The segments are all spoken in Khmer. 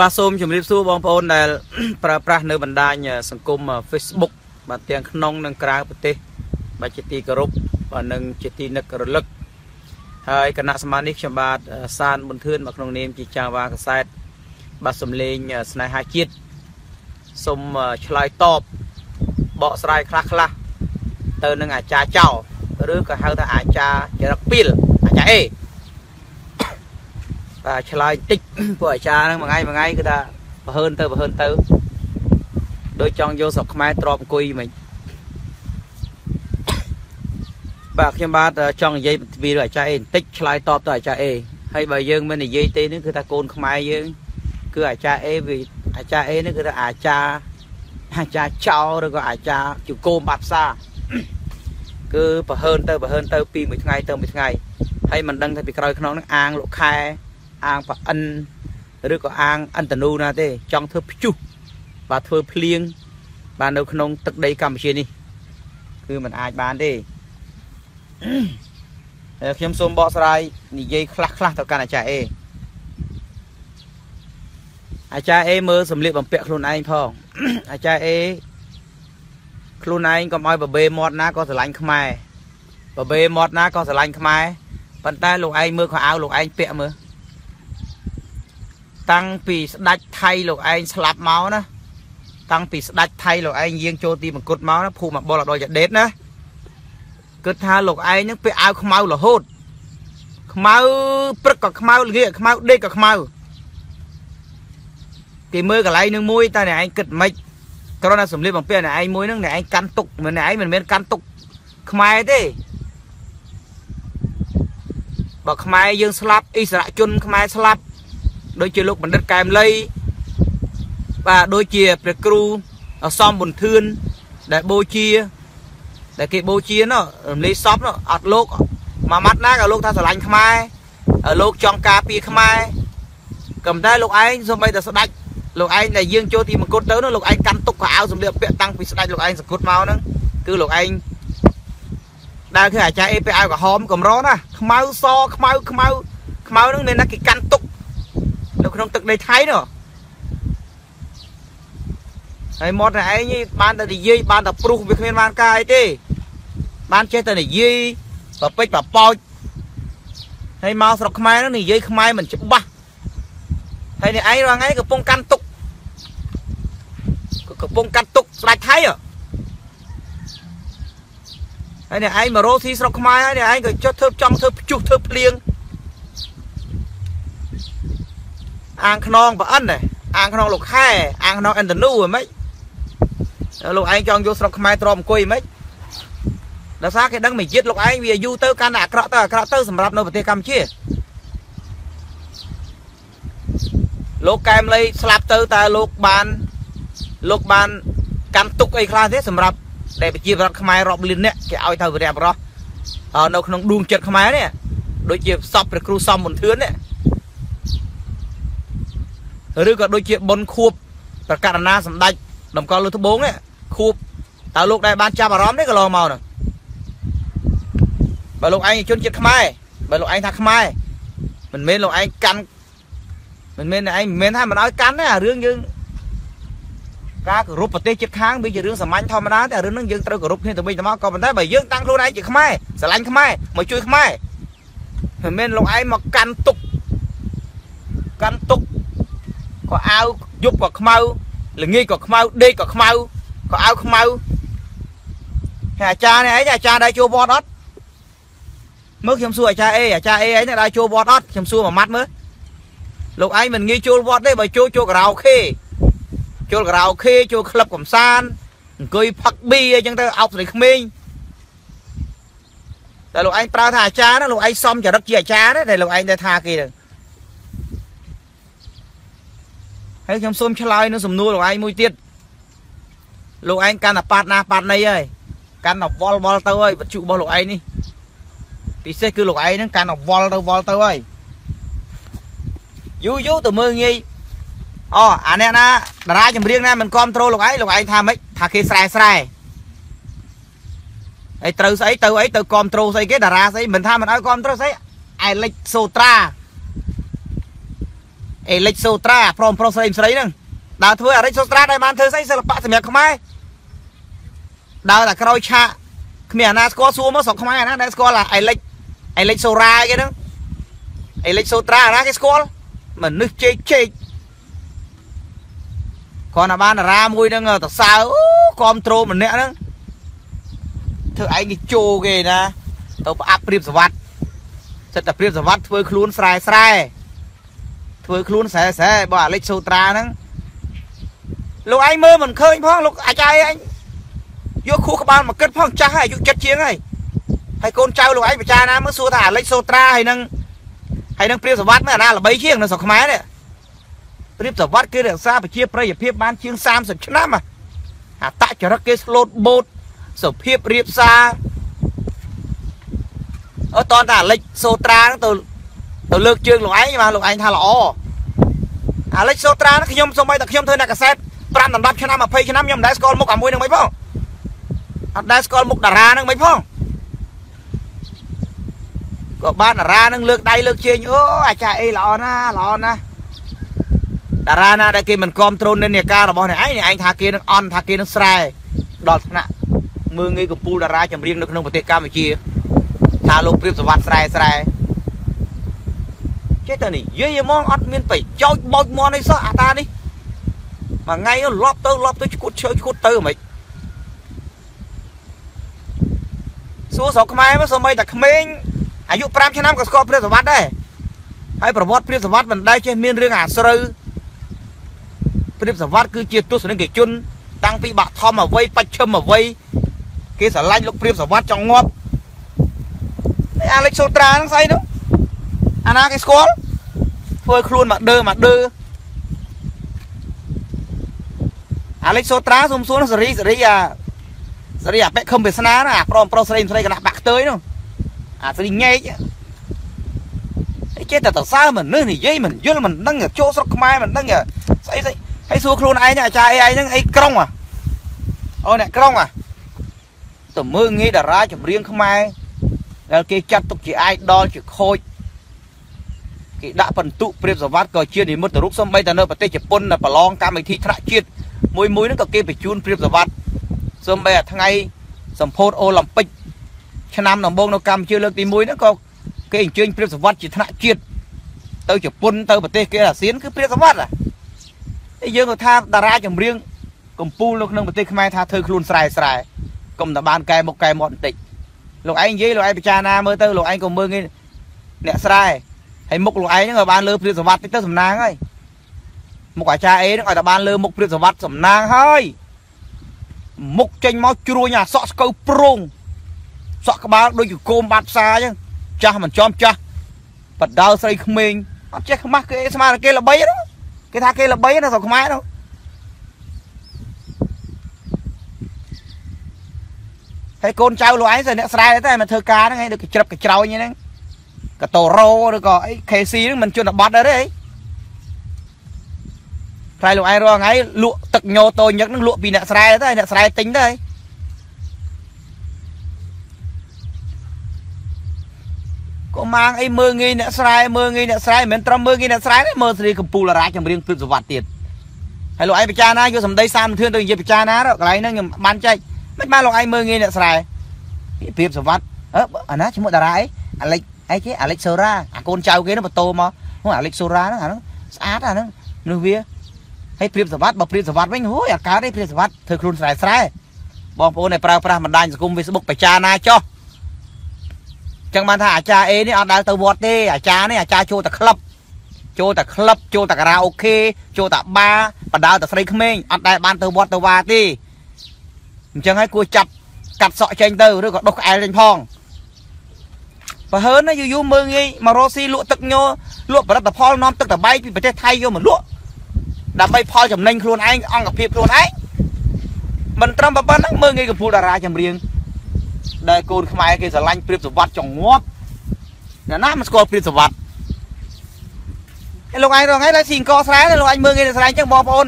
បាទសូមជម្រាបសួរបងប្អូនដែលប្រើប្រាស់នៅបណ្ដាញសង្គម Facebook បាទទាំងក្នុងនិងក្រៅប្រទេសបាទជាទីគោរពបាទនិងជាទីនឹករលឹកហើយគណៈសមាជិកខ្ញុំបាទសានប៊ុនធឿនមកក្នុងនាមជាចាវ៉ាកសែតបាទសំលេងស្នេហាជាតិសូមឆ្លើយតបបកស្រាយខ្លះខ្លះទៅនឹងអាចារ្យចៅឬក៏ហៅថាអាចារ្យចរិតពីលអាចារ្យអេ បាទឆ្លើយតិចពួកអាចារ្យហ្នឹងមួយថ្ងៃមួយថ្ងៃគឺថាបើហើនទៅបើហើនទៅដូចចង់យកស្រុកខ្មែរទ្របអង្គុយមិនបាទខ្ញុំបាទចង់និយាយពីអាចារ្យអេបន្តិចឆ្លើយតបទៅអាចារ្យអេហើយបើយើងមិននិយាយទេនេះគឺថាកូនខ្មែរយើងគឺអាចារ្យអេវាអាចារ្យអេនេះគឺថាអាចារ្យអាចារ្យចោឬក៏អាចារ្យជង្គោមបាត់ផ្សារគឺប្រហើនទៅប្រហើនទៅពីមួយថ្ងៃទៅមួយថ្ងៃហើយមិនដឹងថាពីក្រោយខ្នងនឹងអាងលោកខែ អាងប្រអិនឬក៏អាងអន្តនូណាទេចង់ធ្វើព្យុះបាទធ្វើភ្លៀងបាទនៅក្នុងទឹកដីកម្ពុជានេះគឺมันអាចបានទេហើយខ្ញុំសូមបកស្រាយនិយាយខ្លះខ្លះទៅកាន់អាចារ្យអេអាចារ្យអេមើលសម្លៀកបំពាក់ខ្លួនឯងផងអាចារ្យអេខ្លួនឯងកុំឲ្យបបេមាត់ណាក៏ស្រឡាញ់ខ្មែរបបេមាត់ណាក៏ស្រឡាញ់ខ្មែរប៉ុន្តែលោកឯងមើលខោអាវលោកឯងពាក់មើល តាំងពីស្ដាច់ថៃលោកឯងស្លាប់មកណាតាំងពីស្ដាច់ថៃលោកឯងយាងចូលទីមង្គតមកណាភូមិបលដល់ចដេតណាគិតថាលោកឯងនឹងពាក់អាវខ្មៅរហូតខ្មៅព្រឹកក៏ខ្មៅល្ងាចខ្មៅដេកក៏ខ្មៅគេមើលកន្លែងនឹងមួយតែអ្នកឯងគិតមិនគ្រាន់តែសម្លៀកបំពាក់អ្នកឯងមួយហ្នឹងអ្នកឯងកាន់ទុកមិនអ្នកឯងមិនមែនកាន់ទុកខ្មែរទេបើខ្មែរយើងស្លាប់អិសរាជជនខ្មែរស្លាប់ ដូចជាលោកបណ្ឌិតកែមលីបាទដូចជាព្រះគ្រូសំប៊ុនធឿនដែលបូជាដែលគេបូជានោះរំលែកសពនោះអត់លោកមួយម៉ាត់ណាក៏លោកថាស្រឡាញ់ខ្មែរលោកចង់ការពារខ្មែរក៏តែលោកឯងសូម្បីតែស្ដាច់លោកឯងដែលយើងចូលទីមង្គតទៅនោះលោកឯងកាន់ទុកខោអាវសម្លៀកពាក់តាំងពីស្ដាច់លោកឯងសង្កត់មកហ្នឹងគឺលោកឯងដើរគឺអាចារ្យអេពាក់អាវក្រហមកំរណាខ្មៅសខ្មៅខ្មៅខ្មៅហ្នឹងមានតែគេកាន់ទុកនៅ ក្នុងទឹកដីថៃនោះហើយមាត់តែឯងបានតែនិយាយបានតែព្រុសវាគ្មានបានការអីទេ បានចេះតែនិយាយប្រពេចប្រប៉ោចហើយមកស្រុកខ្មែរនោះនិយាយខ្មែរមិនច្បាស់ហើយនេះឯងរាល់ថ្ងៃកំពុងកាន់ទុកកំពុងកាន់ទុកស្ដាច់ថៃហើយនេះឯងមករោស៊ីស្រុកខ្មែរហើយនេះឯងក៏ចុះធ្វើចង់ធ្វើព្យុះធ្វើភ្លៀង អាងខ្នងប្រអិនដែរអាងខ្នងលោកខែអាងខ្នងអិនតនូហ្មងលោកឯងចង់យកស្រុកខ្មែរទ្រាំអង្គុយហ្មងដោយសារគេដឹងមួយជាតិលោកឯងវាយូរទៅកាន់តែអាក្រក់ទៅអាក្រក់ទៅសម្រាប់នៅប្រទេសកម្ពុជាលោកកែមលីស្លាប់ទៅតើលោកបានលោកបានកាន់ទុកអីខ្លះទេសម្រាប់ដែលប្រជាប្រដ្ឋខ្មែររាប់លានអ្នកគេឲ្យទៅវរៈបរោះនៅក្នុងដួងចិត្តខ្មែរនេះដូចជាសពព្រះគ្រូសំមន្ទឿននេះ ឬក៏ដូចជាបុណ្យខួបប្រកាសណាសម្ដេចតម្កល់លើត្បូងនេះខួបតើលោកដែលបានចាប់អារម្មណ៍នេះក៏ឡងមកហ្នឹងបើលោកឯងជនជាតិខ្មែរបើលោកឯងថាខ្មែរមិនមែនលោកឯងកាន់មិនមែនឯងមិនមែនថាមិនឲ្យកាន់ទេអារឿងយើងការគោរពប្រទេសជិតខាងវាជារឿងសាមញ្ញធម្មតាតែរឿងហ្នឹងយើងត្រូវគោរពគ្នាទៅវិញទៅមកក៏ប៉ុន្តែបើយើងតាំងខ្លួនឯងជាខ្មែរស្រឡាញ់ខ្មែរមកជួយខ្មែរមិនមែនលោកឯងមកកាន់ទុកកាន់ទុក ក៏អាវយប់ក៏ខ្មៅល្ងាចក៏ខ្មៅដេកក៏ខ្មៅក៏អាវខ្មៅហើយអាចារ្យនេះឯងអាចារ្យដែរចូលវត្តអត់មើលខ្ញុំសួរអាចារ្យអេអាចារ្យអេឯងដែរចូលវត្តអត់ខ្ញុំសួរមួយម៉ាត់មើលលោកឯងមិនងាយចូលវត្តទេបើចូលចូលការ៉ាអូខេចូលការ៉ាអូខេចូលក្លឹបកំសាន្តអង្គុយផឹកប៊ីអីចឹងទៅអោបស្រីក្មេងតែលោកឯងប្រើថាអាចារ្យណាលោកឯងសំចរិតជាអាចារ្យទេតែលោកឯងតែថាគេទៅ ហើយខ្ញុំសូមឆ្លើយនៅសំណួរលោកឯងមួយទៀតលោកឯងកាន់តែប៉ាត់ណាប៉ាត់ណីហើយកាន់តែវល់វល់ទៅហើយវត្ថុរបស់លោកឯងនេះពិសេសគឺលោកឯងហ្នឹងកាន់តែវល់ទៅវល់ទៅហើយយូរយូរទៅមើលងាយអូអាអ្នកណាតារាចម្រៀងណាមិនគ្រប់ត្រូលលោកឯងលោកឯងថាម៉េចថាគេស្រែស្រែហើយត្រូវស្អីទៅអីទៅគ្រប់ត្រូស្អីគេតារាស្អីមិនថាមិនឲ្យគ្រប់ត្រូស្អីអែលិចសូត្រា អេលិចសូត្រាព្រមប្រុសស្រីស្រីហ្នឹងដើរធ្វើអរិចសូត្រាដែលបានធ្វើស្អីសិល្បៈសម្រាប់ខ្មែរដើរតែក្រោយឆាកគ្មានអាណាស្គាល់សួរមកស្រុកខ្មែរអាណាដែលស្គាល់អាអេលិចអេលិចសូរ៉ាគេហ្នឹងអេលិចសូត្រាអាណាគេស្គាល់មនុស្សជេកជេកគាត់ណាបានតារាមួយហ្នឹងតសើអូគ្រប់ត្រូលម្នាក់ហ្នឹងធ្វើឯងគេជោគេណាទៅប្រអាប់ព្រៀបសវັດសិតតែព្រៀបសវັດធ្វើខ្លួនស្រែស្រែ ធ្វើខ្លួនស្រែស្រែបើអាលិចសូត្រាហ្នឹងលោកឯងមើលមិនឃើញផងលោកអាចារ្យឯងយកខួរក្បាលមកគិតផងចាស់ហើយអាយុចិត្តជាងហើយហើយកូនចៅលោកឯងពិចារណាមើលសួរថាអាលិចសូត្រាហើយនឹងហើយនឹងព្រៀបសវັດមើលអាណាល្បីជាងនៅស្រុកខ្មែរនេះព្រៀបសវັດគេរក្សាប្រជាប្រិយភាពបានជាង30ឆ្នាំអាតចរិតគេស្លូតបូតសុភាពរៀបសារអត់តតាអាលិចសូត្រាទៅ ទៅលើកជើងលោកឯងបាទលោកឯងថាល្អអាលិចសូត្រាខ្ញុំសូម្បីតែខ្ញុំធ្វើអ្នកកសែត5ដល់10ឆ្នាំ20ឆ្នាំខ្ញុំមិនដែលស្គាល់មុខអាមួយនឹងមិនផងអត់ដែលស្គាល់មុខតារានឹងមិនផងក៏បានតារានឹងលើកដៃលើកជើងអូអាចារ្យអីល្អណាស់ល្អណាស់តារាណាដែលគេមិនគ្រប់ត្រូលនិន្នាការរបស់អ្នកឯងឯងថាគេនឹងអន់ថាគេនឹងស្រែដល់ថ្នាក់មើងងាយកំពូលតារាចម្រៀងនៅក្នុងប្រទេសកម្ពុជាថាលោកព្រៀបសវັດស្រែស្រែ ចេះតែនិយាយហ្មងអត់មានប្រយោជន៍បោចមន់អីសោះអាតានេះមួយថ្ងៃលប់ទៅលប់ទៅឈុតឈើឈុតទៅហ្មងសួរស្រុកខ្មែរមកសូម្បីតែក្មេងអាយុ5ឆ្នាំក៏ស្គាល់ព្រះសវត្តដែរហើយប្រវត្តិព្រះសវត្តមិនដែលចេះមានរឿងអាស្រូវព្រះសវត្តគឺជាទស្សនិកជន តាំងពីបាក់ធំអវ័យបច្ឆិមអវ័យគេស្រឡាញ់លោកព្រះសវត្តចង់ងាប់អាលេខសូត្រាហ្នឹងស្អីនោះ អាណាគេស្គាល់ធ្វើខ្លួនមកដឺមកដឺអាលិចសូត្រាសុំសួរសេរីសេរីអាសេរីអាពេខឹមវាសនាណាអាប្រុសប្រុសស្រីស្រីកណ្ដាស់បាក់ខ្ទើយនោះអាស្រីញែកអីចេះតែតសើមនុស្សនិយាយមិនយល់មិនដឹងចូលស្រុកខ្មែរមិនដឹងស្អីស្អីហើយសួរខ្លួនឯងអាចារ្យអីឯងហ្នឹងអីក្រុងអាអូអ្នកក្រុងអាទៅមើលងាយតារាចម្រៀងខ្មែរដែលគេចាត់ទុកជាអាយដលជាខូច គេដាក់បន្ទុកព្រៀបសវត្តក៏ជានិមិត្តរូបសំបីតែនៅប្រទេសជប៉ុនដែលប្រឡងកម្មវិធីថ្នាក់ជាតិមួយមួយហ្នឹងក៏គេបញ្ជូនព្រៀបសវត្តសំបីអាថ្ងៃសម្ពោធអូឡ িম্প ិកឆ្នាំដំបូងនៅកម្ពុជាលើកទី1ហ្នឹងក៏គេអញ្ជើញព្រៀបសវត្តជាថ្នាក់ជាតិទៅជប៉ុនទៅប្រទេសគេអាស៊ានគឺព្រៀបសវត្តហើយយើងក៏ថាតារាចម្រៀងកម្ពុជានៅក្នុងប្រទេសខ្មែរថាធ្វើខ្លួនស្រែស្រែកុំតែបានកែមុខកែមាត់បន្តិចលោកឯងនិយាយលោកឯងពិចារណាមើលទៅលោកឯងក៏មើលងារអ្នកស្រែ ហើយមុខលោកឯងហ្នឹងក៏បានលើព្រៀបសវត្តតិចទៅសំណាងហើយមុខអាចារ្យអេហ្នឹងឲ្យតែបានលើមុខព្រៀបសវត្តសំណាងហើយមុខចេញមកជ្រួញអាសក់ស្កូវប្រងសក់ក្បាលដូចជាគោមបាត់ផ្សាអញ្ចឹងចាស់មិនចំចាស់បដើស្រីក្មេងអត់ចេះខ្មាស់គេស្មានគេល្បីហ្នឹងគេថាគេល្បីណាស្រុកខ្មែរហ្នឹងហើយកូនចៅលោកឯងសិនអ្នកស្រែតែមកធ្វើការហ្នឹងឯងដូចកជ្រឹបកច្រោញហ្នឹង កតូរ៉ូឬក៏អី KC ហ្នឹងមិនជនបទដែរទេថ្លៃលោកឯងរាល់ថ្ងៃលក់ទឹកញោតូចញឹកហ្នឹងលក់ពីអ្នកស្រែទៅអ្នកស្រែទិញទៅកុំម៉ាងអីមើងងាយអ្នកស្រែមើងងាយអ្នកស្រែមិនមែនត្រឹមមើងងាយអ្នកស្រែទេមើលស្រីកំពូលរាជចម្រៀងព្រឹទ្ធសវត្តទៀតហើយលោកឯងពិចារណាយកសម្ដីសាមធឿនទៅនិយាយពិចារណាកន្លែងហ្នឹងខ្ញុំបានចែកមិនបានលោកឯងមើងងាយអ្នកស្រែព្រៀបសវត្តអឺអាណាឈ្មោះតារាអីអាលិច អីគេអាលិចសូរ៉ាអាកូនចៅគេហ្នឹងបន្ទោមកអាលិចសូរ៉ាហ្នឹងអាហ្នឹងស្អាតអាហ្នឹងនោះវាហើយព្រៀបសវត្តបើព្រៀបសវត្តវិញហូយអាកើតទេព្រៀបសវត្តធ្វើខ្លួនស្រែស្រែបងប្អូនដែលប្រើប្រាស់បណ្ដាញសង្គម Facebook បច្ចាណាចុះចឹងបានថាអាចារ្យអេនេះអត់ដែលទៅវត្តទេអាចារ្យនេះអាចារ្យចូលតែក្លឹបចូលតែក្លឹបចូលតែការ៉ាអូខេចូលតែបារបដើតែស្រីក្មេងអត់ដែលបានទៅវត្តទៅវាទេអញ្ចឹងហើយគួរចាប់កាត់សក់ចេញទៅឬក៏ដុសក្អែលចេញផង បើហើនណាយូរយូរមើងងាយមករកស៊ីលក់ទឹកញោលក់ផលិតផលនាំទឹកតបែកពីប្រទេសថៃយកមកលក់ដើម្បីផលចំណេញខ្លួនឯងអង្គភាពខ្លួនឯងមិនត្រឹមប៉ុណ្ណឹងមើងងាយកំពូលតារាចម្រៀងដែលកូនខ្មែរគេស្រឡាញ់ព្រៀបសវត្តចងងាប់អ្នកណាមិនស្គាល់ព្រៀបសវត្តឯលោកឯងរងឯងដល់ស៊ីអង្គស្រែលោកឯងមើងងាយស្រែអញ្ចឹងបងប្អូន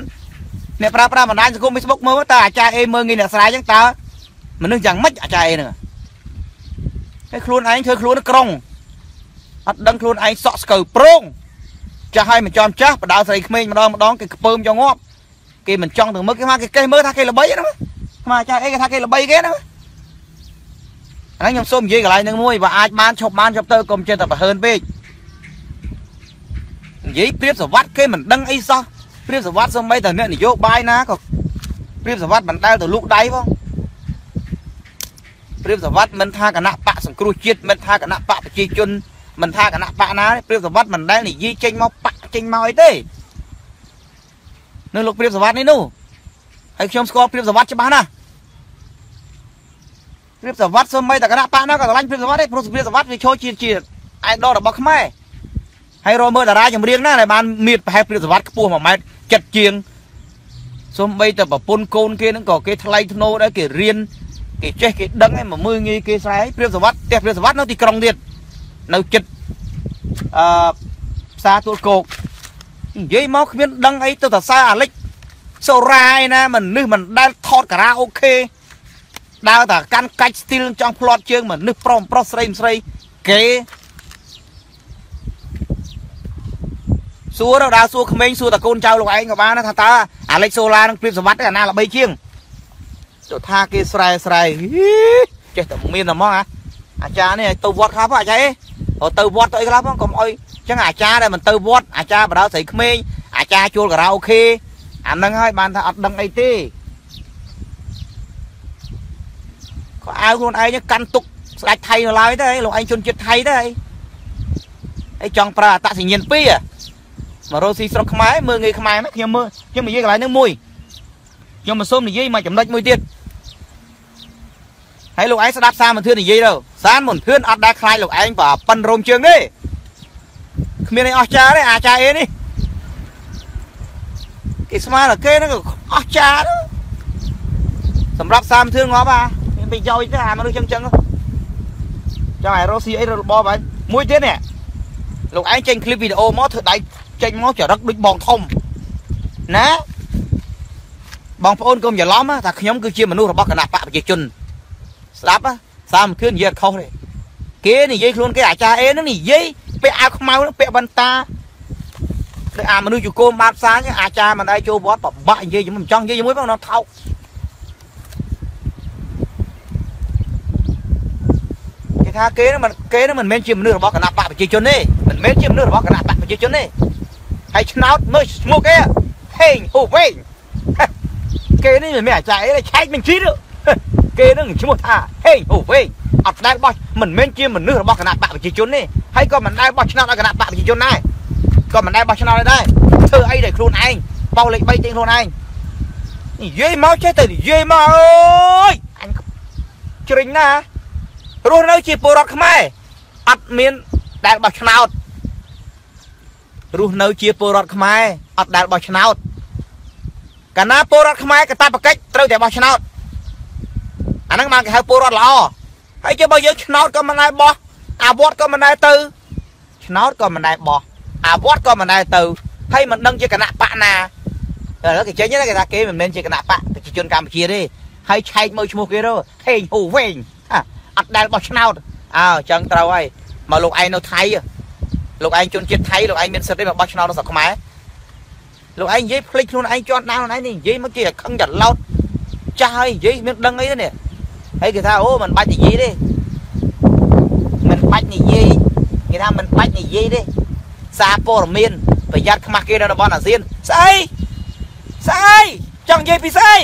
អ្នកប្រើប្រាស់បណ្ដាញសង្គម Facebook មើលតើអាចារ្យអេមើងងាយអ្នកស្រែអញ្ចឹងតើមនុស្សយ៉ាងម៉េចអាចារ្យអេហ្នឹង ហើយខ្លួនឯងធ្វើខ្លួនក្រុងអត់ដឹងខ្លួនឯងសក់ស្កូវប្រងចាស់ឲ្យមិនចំចាស់បដាស្រីក្មេងម្ដងម្ដងគេខ្ពើមចងងាប់គេមិនចង់ទៅមើលគេមកគេកេះមើលថាគេល្បីណាខ្មាចាស់អីគេថាគេល្បីគេណាអានេះខ្ញុំសូមនិយាយកន្លែងនឹងមួយបើអាចបានឈប់បានឈប់ទៅកុំចេះតែប្រហើនពេកនិយាយព្រៀបសវត្តគេមិនដឹងអីសោះព្រៀបសវត្តសម្បីតែអ្នកនយោបាយណាក៏ព្រៀបសវត្តមិនដែលទៅលូកដៃផង ព្រាបសវត្តមិនថាគណៈបកសង្គ្រោះជាតិមិនថាគណៈបកប្រជាជនមិនថាគណៈបកណាព្រាបសវត្តមិនដែលនិយាយចេញមកបកចេញមកអីទេនៅលោកព្រាបសវត្តនេះនោះហើយខ្ញុំស្គាល់ព្រាបសវត្តច្បាស់ណាស់ព្រាបសវត្តសូម្បីតែគណៈបកណាក៏ឆ្លាញ់ព្រាបសវត្តទេព្រោះព្រាបសវត្តវាឈរជាជាអាយដលរបស់ខ្មែរហើយរកមើលតារាចម្រៀងណាដែលបានមៀតប្រហែលព្រាបសវត្តខ្ពស់1ម៉ែត្រ7ជាងសូម្បីតែប្រពន្ធកូនគេនឹងក៏គេថ្លៃធ្នូដែរគេរៀន គេចេះគេដឹងឯងមកមើលងាយគេស្រែព្រៀបសវັດផ្ទះព្រៀបសវັດនៅទីក្រុងទៀតនៅចិត្តអឺផ្សារទួលគោកនិយាយមកគ្មានដឹងអីទៅតសើអាលិចសូរ៉ាឯណាមនុស្សមិនដែលថតការ៉ាអូខេដើរតែកាន់កាច់ស្ទីលចង់ផ្្លាត់ជើងមនុស្សប្រុសប្រុសស្រីស្រីគេសួរដើរសួរក្មេងសួរតកូនចៅលោកឯងក៏បានថាតើអាលិចសូឡានឹងព្រៀបសម្បត្តិអាណាល្បីជាង ទៅថាគេស្រែស្រែចេះតែមានតែមកអាចារ្យនេះទៅវត្តខ្លះផងអាចារ្យទៅវត្តទៅអីខ្លះផងកុំអុយចឹងអាចារ្យដែលមិនទៅវត្តអាចារ្យបដៅស្រីក្មេងអាចារ្យជួលការ៉ាអូខេអានឹងហើយបានថាអត់ដឹងអីទេក៏អាវខ្លួនឯងកាន់ទុកស្ដាច់ថៃនៅឡើយទេលោកឯងជនជាតិថៃទេអីចង់ប្រើអតសញ្ញាណពីរមករស់ស៊ីស្រុកខ្មែរមើលងាយខ្មែរណាខ្ញុំមើលខ្ញុំនិយាយកន្លែងហ្នឹងមួយខ្ញុំមកសុំនិយាយមកចំណុចមួយទៀត ហើយលោកឯងស្ដាប់សារមន្ទិននិយាយទៅសារមន្ទិនអត់ដែលខ្លាចលោកឯងបើប៉ិនរោមជើងទេគ្មានអីអស់ចាទេអាចាអេនេះគេស្មានតែគេហ្នឹងក៏អស់ចាទៅសម្រាប់សារមន្ទិនងាប់អាមានប្រយោជន៍ទេអាមនុស្សចឹងចឹងចង់ឲ្យរស់ស៊ីអីរបបហើយមួយទៀតនេះលោកឯងចេញឃ្លីបវីដេអូមកធ្វើដៃចេញមកចរិតដូចបងធំណាបងប្អូនកុំច្រឡំថាខ្ញុំគឺជាមនុស្សរបស់គណៈបកប្រជាជន ស្ដាប់សាមគ្គនិយាយខុសទេគេនិយាយខ្លួនគេអាចារ្យអេហ្នឹងនិយាយពាក់អាវខ្មៅហ្នឹងពាក់បន្តាដូចអាមនុស្សជង្គមបាតផ្សារអាចារ្យមិនដែរចូលវត្តបបាក់និយាយមិនចង់និយាយជាមួយផងនៅថោកគេថាគេហ្នឹងមិនគេហ្នឹងមិនមែនជាមនុស្សរបស់គណៈបកប្រជាជនទេមិនមែនជាមនុស្សរបស់គណៈបកប្រជាជនទេហើយឆ្នោតមើលឈ្មោះគេហេងហូវែងគេនេះមិនមែនអាចារ្យអីទេឆែកមិនជីទេ គេនឹងឈ្មោះថាហេងអូវេអត់ដែលបោះមិនមែនជាមនុស្សរបស់គណៈបកប្រជាជនទេហើយក៏មិនដែលបោះឆ្នោតឲ្យគណៈបកប្រជាជនដែរក៏មិនដែលបោះឆ្នោតដែរធ្វើអីដែលខ្លួនឯងបោះលេខ3ទៀងខ្លួនឯងនិយាយមកចេះតែនិយាយមកអើយអញជ្រិញណារស់នៅជាពលរដ្ឋខ្មែរអត់មានដែលបោះឆ្នោតរស់នៅជាពលរដ្ឋខ្មែរអត់ដែលបោះឆ្នោតកាលណាពលរដ្ឋខ្មែរកតាបកិច្ចត្រូវតែបោះឆ្នោតអា ហ្នឹងបានគេហៅពលរដ្ឋល្អហើយជិះបើយើងឆ្នោតក៏មិនដែរបោះអាវត្តក៏មិនដែរទៅឆ្នោតក៏មិនដែរបោះអាវត្តក៏មិនដែរទៅហើយមិនដឹងជាគណៈបកណាឥឡូវគេចេញគេថាគេមិនមែនជាគណៈបកប្រជាជនកម្ពុជាទេហើយឆែកមើលឈ្មោះគេទៅហេងហូវែងអត់ដែលបោះឆ្នោតអើចឹងត្រូវហើយមកលោកឯងនៅថៃលោកឯងជនជាតិថៃលោកឯងមានសិទ្ធិទេមកបោះឆ្នោតនៅស្រុកខ្មែរលោកឯងនិយាយភ្លេចខ្លួនឯងជន់ដើមខ្លួនឯងនេះនិយាយមកគេខឹងច្រឡោតចាស់ហើយនិយាយមានដឹងអីទេនេះ ហើយគេថាអូមិនបាច់និយាយទេមិនបាច់និយាយគេថាមិនបាច់និយាយទេសារព័ត៌មានប្រយ័ត្នខ្មាស់គេនៅតំបន់អាស៊ានស្អីស្អីចង់និយាយពីស្អី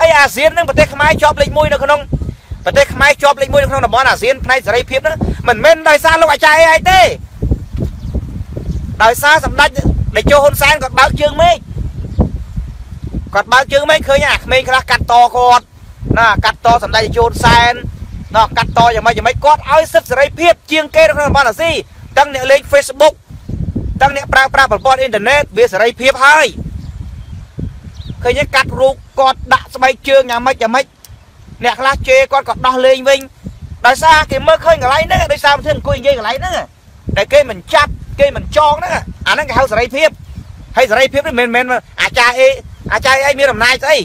អីអាស៊ាននឹងប្រទេសខ្មែរជាប់លេខ1នៅក្នុងប្រទេសខ្មែរជាប់លេខ1នៅក្នុងតំបន់អាស៊ានផ្នែកសេរីភាពហ្នឹងមិនមែនដោយសារលោកអាចារ្យអីទេដោយសារសម្ដេចតេជោហ៊ុនសែនគាត់បើកជើងមេឃគាត់បើកជើងមេឃឃើញអាក្មេងខ្លះកាត់តគាត់ ណាកាត់តសម្ដេចជូនសែនណាកាត់តយ៉ាងម៉េចយ៉ាងម៉េចគាត់ឲ្យសិទ្ធិសេរីភាពជាងគេនៅក្នុងតំបន់អាស៊ីទាំងអ្នកលេង Facebook ទាំងអ្នកប្រើប្រាស់ប្រព័ន្ធអ៊ីនធឺណិតវាសេរីភាពហើយឃើញកាត់រូបគាត់ដាក់ស្បែកជើងយ៉ាងម៉េចយ៉ាងម៉េចអ្នកខ្លះជេរគាត់ក៏ដោះលេងវិញដោយសារគេមើលឃើញកន្លែងហ្នឹងដោយសារមិនធ្វើអង្គុយនិយាយកន្លែងហ្នឹងតែគេមិនចាប់គេមិនចងហ្នឹងអាហ្នឹងគេហៅសេរីភាពហើយសេរីភាពនេះមិនមែនអាចារ្យអីអាចារ្យអីមានអំណាចស្អី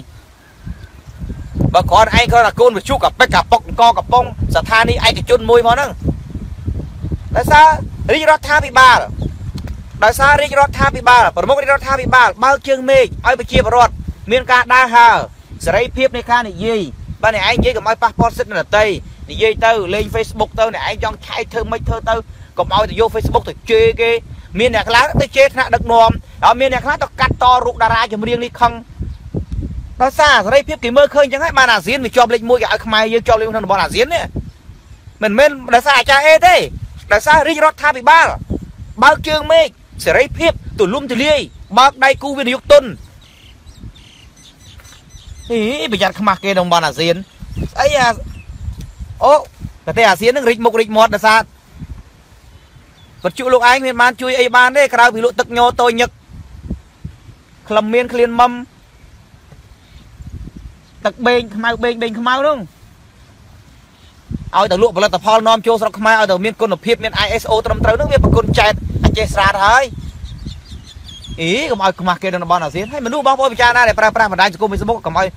បើគ្រាន់ឯងគ្រាន់តែកូនវិជុកពេកកប៉ុកកកំប៉ុងស្ថានីយ៍ឯកជនមួយមកហ្នឹងដោយសាររាជរដ្ឋាភិបាលដោយសាររាជរដ្ឋាភិបាលប្រមុខរាជរដ្ឋាភិបាលបើកជើងមេឃឲ្យប្រជាពលរដ្ឋមានការដើរហើរសេរីភាពនៃការនិយាយបើអ្នកឯងនិយាយកុំឲ្យប៉ះពាល់សិទ្ធិអ្នកដទៃនិយាយទៅលេង Facebook ទៅអ្នកឯងចង់ឆែកធ្វើមិនធ្វើទៅកុំឲ្យទៅយក Facebook ទៅជេរគេមានអ្នកខ្លះទៅជេរថ្នាក់ដឹកនាំហើយមានអ្នកខ្លះទៅកាត់តរូបតារាចម្រៀងនេះខឹង ដោយសារសេរីភាពគេមើលឃើញអញ្ចឹងហើយបានអាស៊ានវាជាប់លេខ1គេឲ្យខ្មែរយើងជាប់លេខ1ក្នុងតំបន់អាស៊ាននេះមិនមែនដោយសារអាចារ្យអេទេដោយសាររាជរដ្ឋាភិបាលបើកជើងមេឃសេរីភាពទូលំទូលាយបើកដៃគូវិនិយោគទុនហីប្រយ័ត្នខ្មាស់គេក្នុងតំបន់អាស៊ានស្អីអាអូប្រទេសអាស៊ាននឹងរីកមុខរីកមាត់ដោយសារបច្ចុប្បន្នលោកឯងមានបានជួយអីបានទេក្រៅពីលក់ទឹកញោតូចញឹកក្លឹមមានក្លៀនមុំ ទឹកបេងខ្មៅបេងបេងខ្មៅនោះឲ្យតែលក់ផលិតផលនាំចូលស្រុកខ្មែរឲ្យតែមានគុណភាពមាន ISO ត្រឹមត្រូវនោះវាប្រគុណចែកអចេះស្រាតហើយអីកុំឲ្យខ្មាស់គេនៅតំបន់អាស៊ានហើយមនុស្សបងប្អូនពិចារណាដែលប្រើប្រាស់បណ្ដាញសង្គម Facebook កុំឲ្យ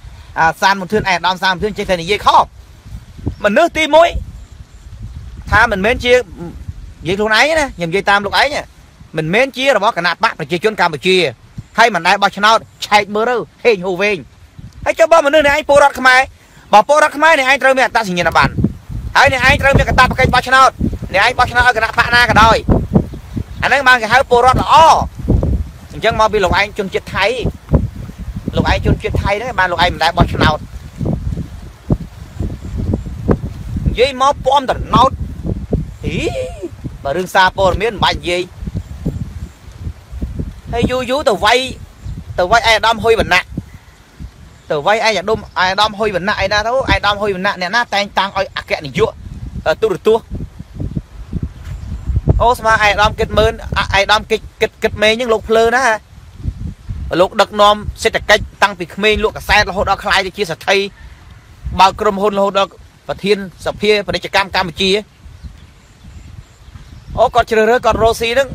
សានមន្ទឿនអេដាមសានមន្ទឿនចេះតែនិយាយខុសមនុស្សទី1ថាមិនមែនជានិយាយខ្លួនឯងណាខ្ញុំនិយាយតាមលោកឯងមិនមែនជារបស់គណៈបកប្រជាជនកម្ពុជាហើយមិនដែលបោះឆ្នោតឆែកមើលទៅហេងហូវែង ហើយចុះបើមនុស្សនេះឯងពលរដ្ឋខ្មែរបើពលរដ្ឋខ្មែរនេះឯងត្រូវមានអត្តសញ្ញាណប័ណ្ណហើយនេះឯងត្រូវមានកតាបកិច្ចបោះឆ្នោតនេះឯងបោះឆ្នោតឲ្យគណៈបកណាក៏ដោយអាហ្នឹងបានគេហៅពលរដ្ឋល្អអញ្ចឹងមកពីលោកឯងជនជាតិថៃលោកឯងជនជាតិថៃហ្នឹងបានលោកឯងមិនដែលបោះឆ្នោតនិយាយមកពំតណោតហីបើរឿងសារព័ត៌មានមិនបាច់និយាយហើយយូរយូរទៅវាយទៅវាយឯអាដាមហ៊ុយវណ្ណៈ ទៅវាយឯអាដុំឯអាដាមហ៊ុយវណ្ណៈឯណាទៅឯអាដាមហ៊ុយវណ្ណៈអ្នកណាតែងតាំងឲ្យអគ្គនាយកទូរទស្សន៍អូស្មើឯអាដាមគិតមើលឯអាដាមគិតគិតគិតមេងហ្នឹងលោកភ្លើណាលោកដឹកនាំសេដ្ឋកិច្ចតាំងពីក្មេងលក់កសែតរហូតដល់ខ្លាយទៅជាសទ្ធិបើក្រុមហ៊ុនរហូតដល់ប្រធានសភាពាណិជ្ជកម្មកម្ពុជាអូគាត់ជ្រើសរើសគាត់រស់ស៊ីហ្នឹង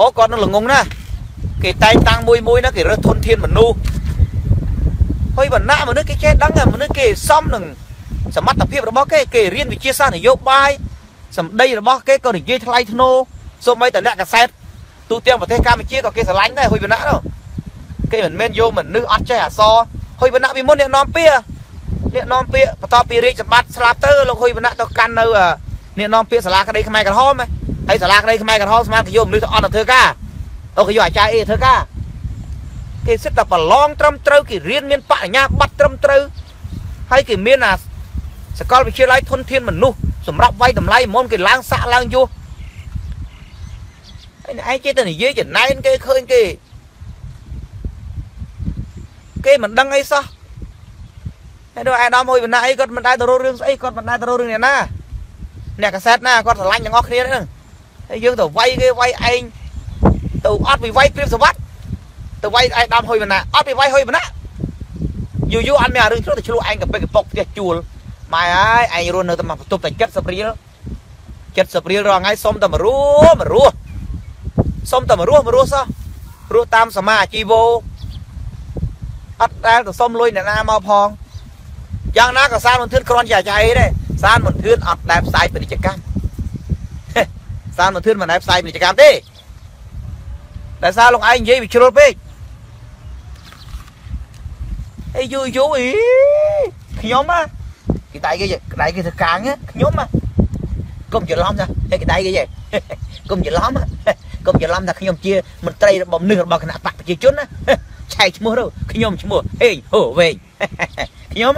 អូគាត់នឹងល្ងងណាស់គេតែងតាំងមួយមួយណាគេរើសធនធានមនុស្ស ហើយវណ្ណៈមនុស្សគេចេះដឹងមនុស្សគេសមនឹងសមត្ថភាពរបស់គេគេរៀនវិទ្យាសាស្ត្រនយោបាយសម្ដីរបស់គេក៏និយាយថ្លៃថ្នូរសូម្បីតែអ្នកកសែតទូទាំងប្រទេសកម្ពុជាក៏គេស្រឡាញ់ដែរហុយវណ្ណៈនោះគេមិនមែនយកមនុស្សអត់ចេះអសរហុយវណ្ណៈពីមុនអ្នកនាំពាក្យអ្នកនាំពាក្យបន្ទាប់ពីរាជសម្បត្តិស្លាប់ទៅលោកហុយវណ្ណៈទៅកាន់នៅអ្នកនាំពាក្យសាលាក្តីខ្មែរក្រហមហើយសាលាក្តីខ្មែរក្រហមស្មានគេយកមនុស្សទៅអត់ទៅធ្វើការអូគេយកអាចារ្យអីធ្វើការ គេសិតតែប្រឡងត្រឹមត្រូវគេរៀនមានបញ្ញាបត្រត្រឹមត្រូវហើយគេមានអាសកលវិទ្យាល័យធនធានមនុស្សសម្រាប់វាយតម្លៃមុនគេឡើងសាក់ឡើងយោហើយឯងចេះតែនិយាយចំណែនគេឃើញគេគេមិនដឹងអីសោះហើយដល់អាដាមមួយបណ្ណាអីគាត់មិនដែរទៅរករឿងស្អីគាត់មិនដែរទៅរករឿងអ្នកណាអ្នកកសែតណាគាត់ស្រឡាញ់ទាំងអស់គ្នាហ្នឹងហើយយើងទៅវាយគេវាយឯងទៅអត់ពីវាយព្រៀបសវត្ត ទៅវាយឯដាមហុយបណ្ណាអត់ពីវាយហុយបណ្ណាយូរយូរអត់មានអារឿងឆ្លោះទៅឆ្លោះឯងកពេកកប៉ុកផ្ទះជួលម៉ែអើយឯងរស់នៅតែមកបន្ទប់តែ70រៀល70រៀលរងថ្ងៃសុំតែមរស់មរស់សុំតែមរស់មរស់សោះរស់តាមសមាអាជីវោអត់ដែលទៅសុំលុយអ្នកណាមកផងយ៉ាងណាក៏សានមន្ទឿនគ្រាន់ជាអាចារ្យអីដែរសានមន្ទឿនអត់ដែលផ្សាយពាណិជ្ជកម្មសានមន្ទឿនមិនដែលផ្សាយពាណិជ្ជកម្មទេតែសារលោកឯងនិយាយវាជ្រុលពេក អីយូរយូរអីខ្ញុំណាគេដៃគេដៃគេធ្វើកាងខ្ញុំណាកុំច្រឡំណាតែគេដៃគេកុំច្រឡំកុំច្រឡំថាខ្ញុំជាមន្ត្រីរបស់មនុស្សរបស់គណៈបកប្រជាជនណាឆែកឈ្មោះទៅខ្ញុំឈ្មោះហេងហូវែងខ្ញុំ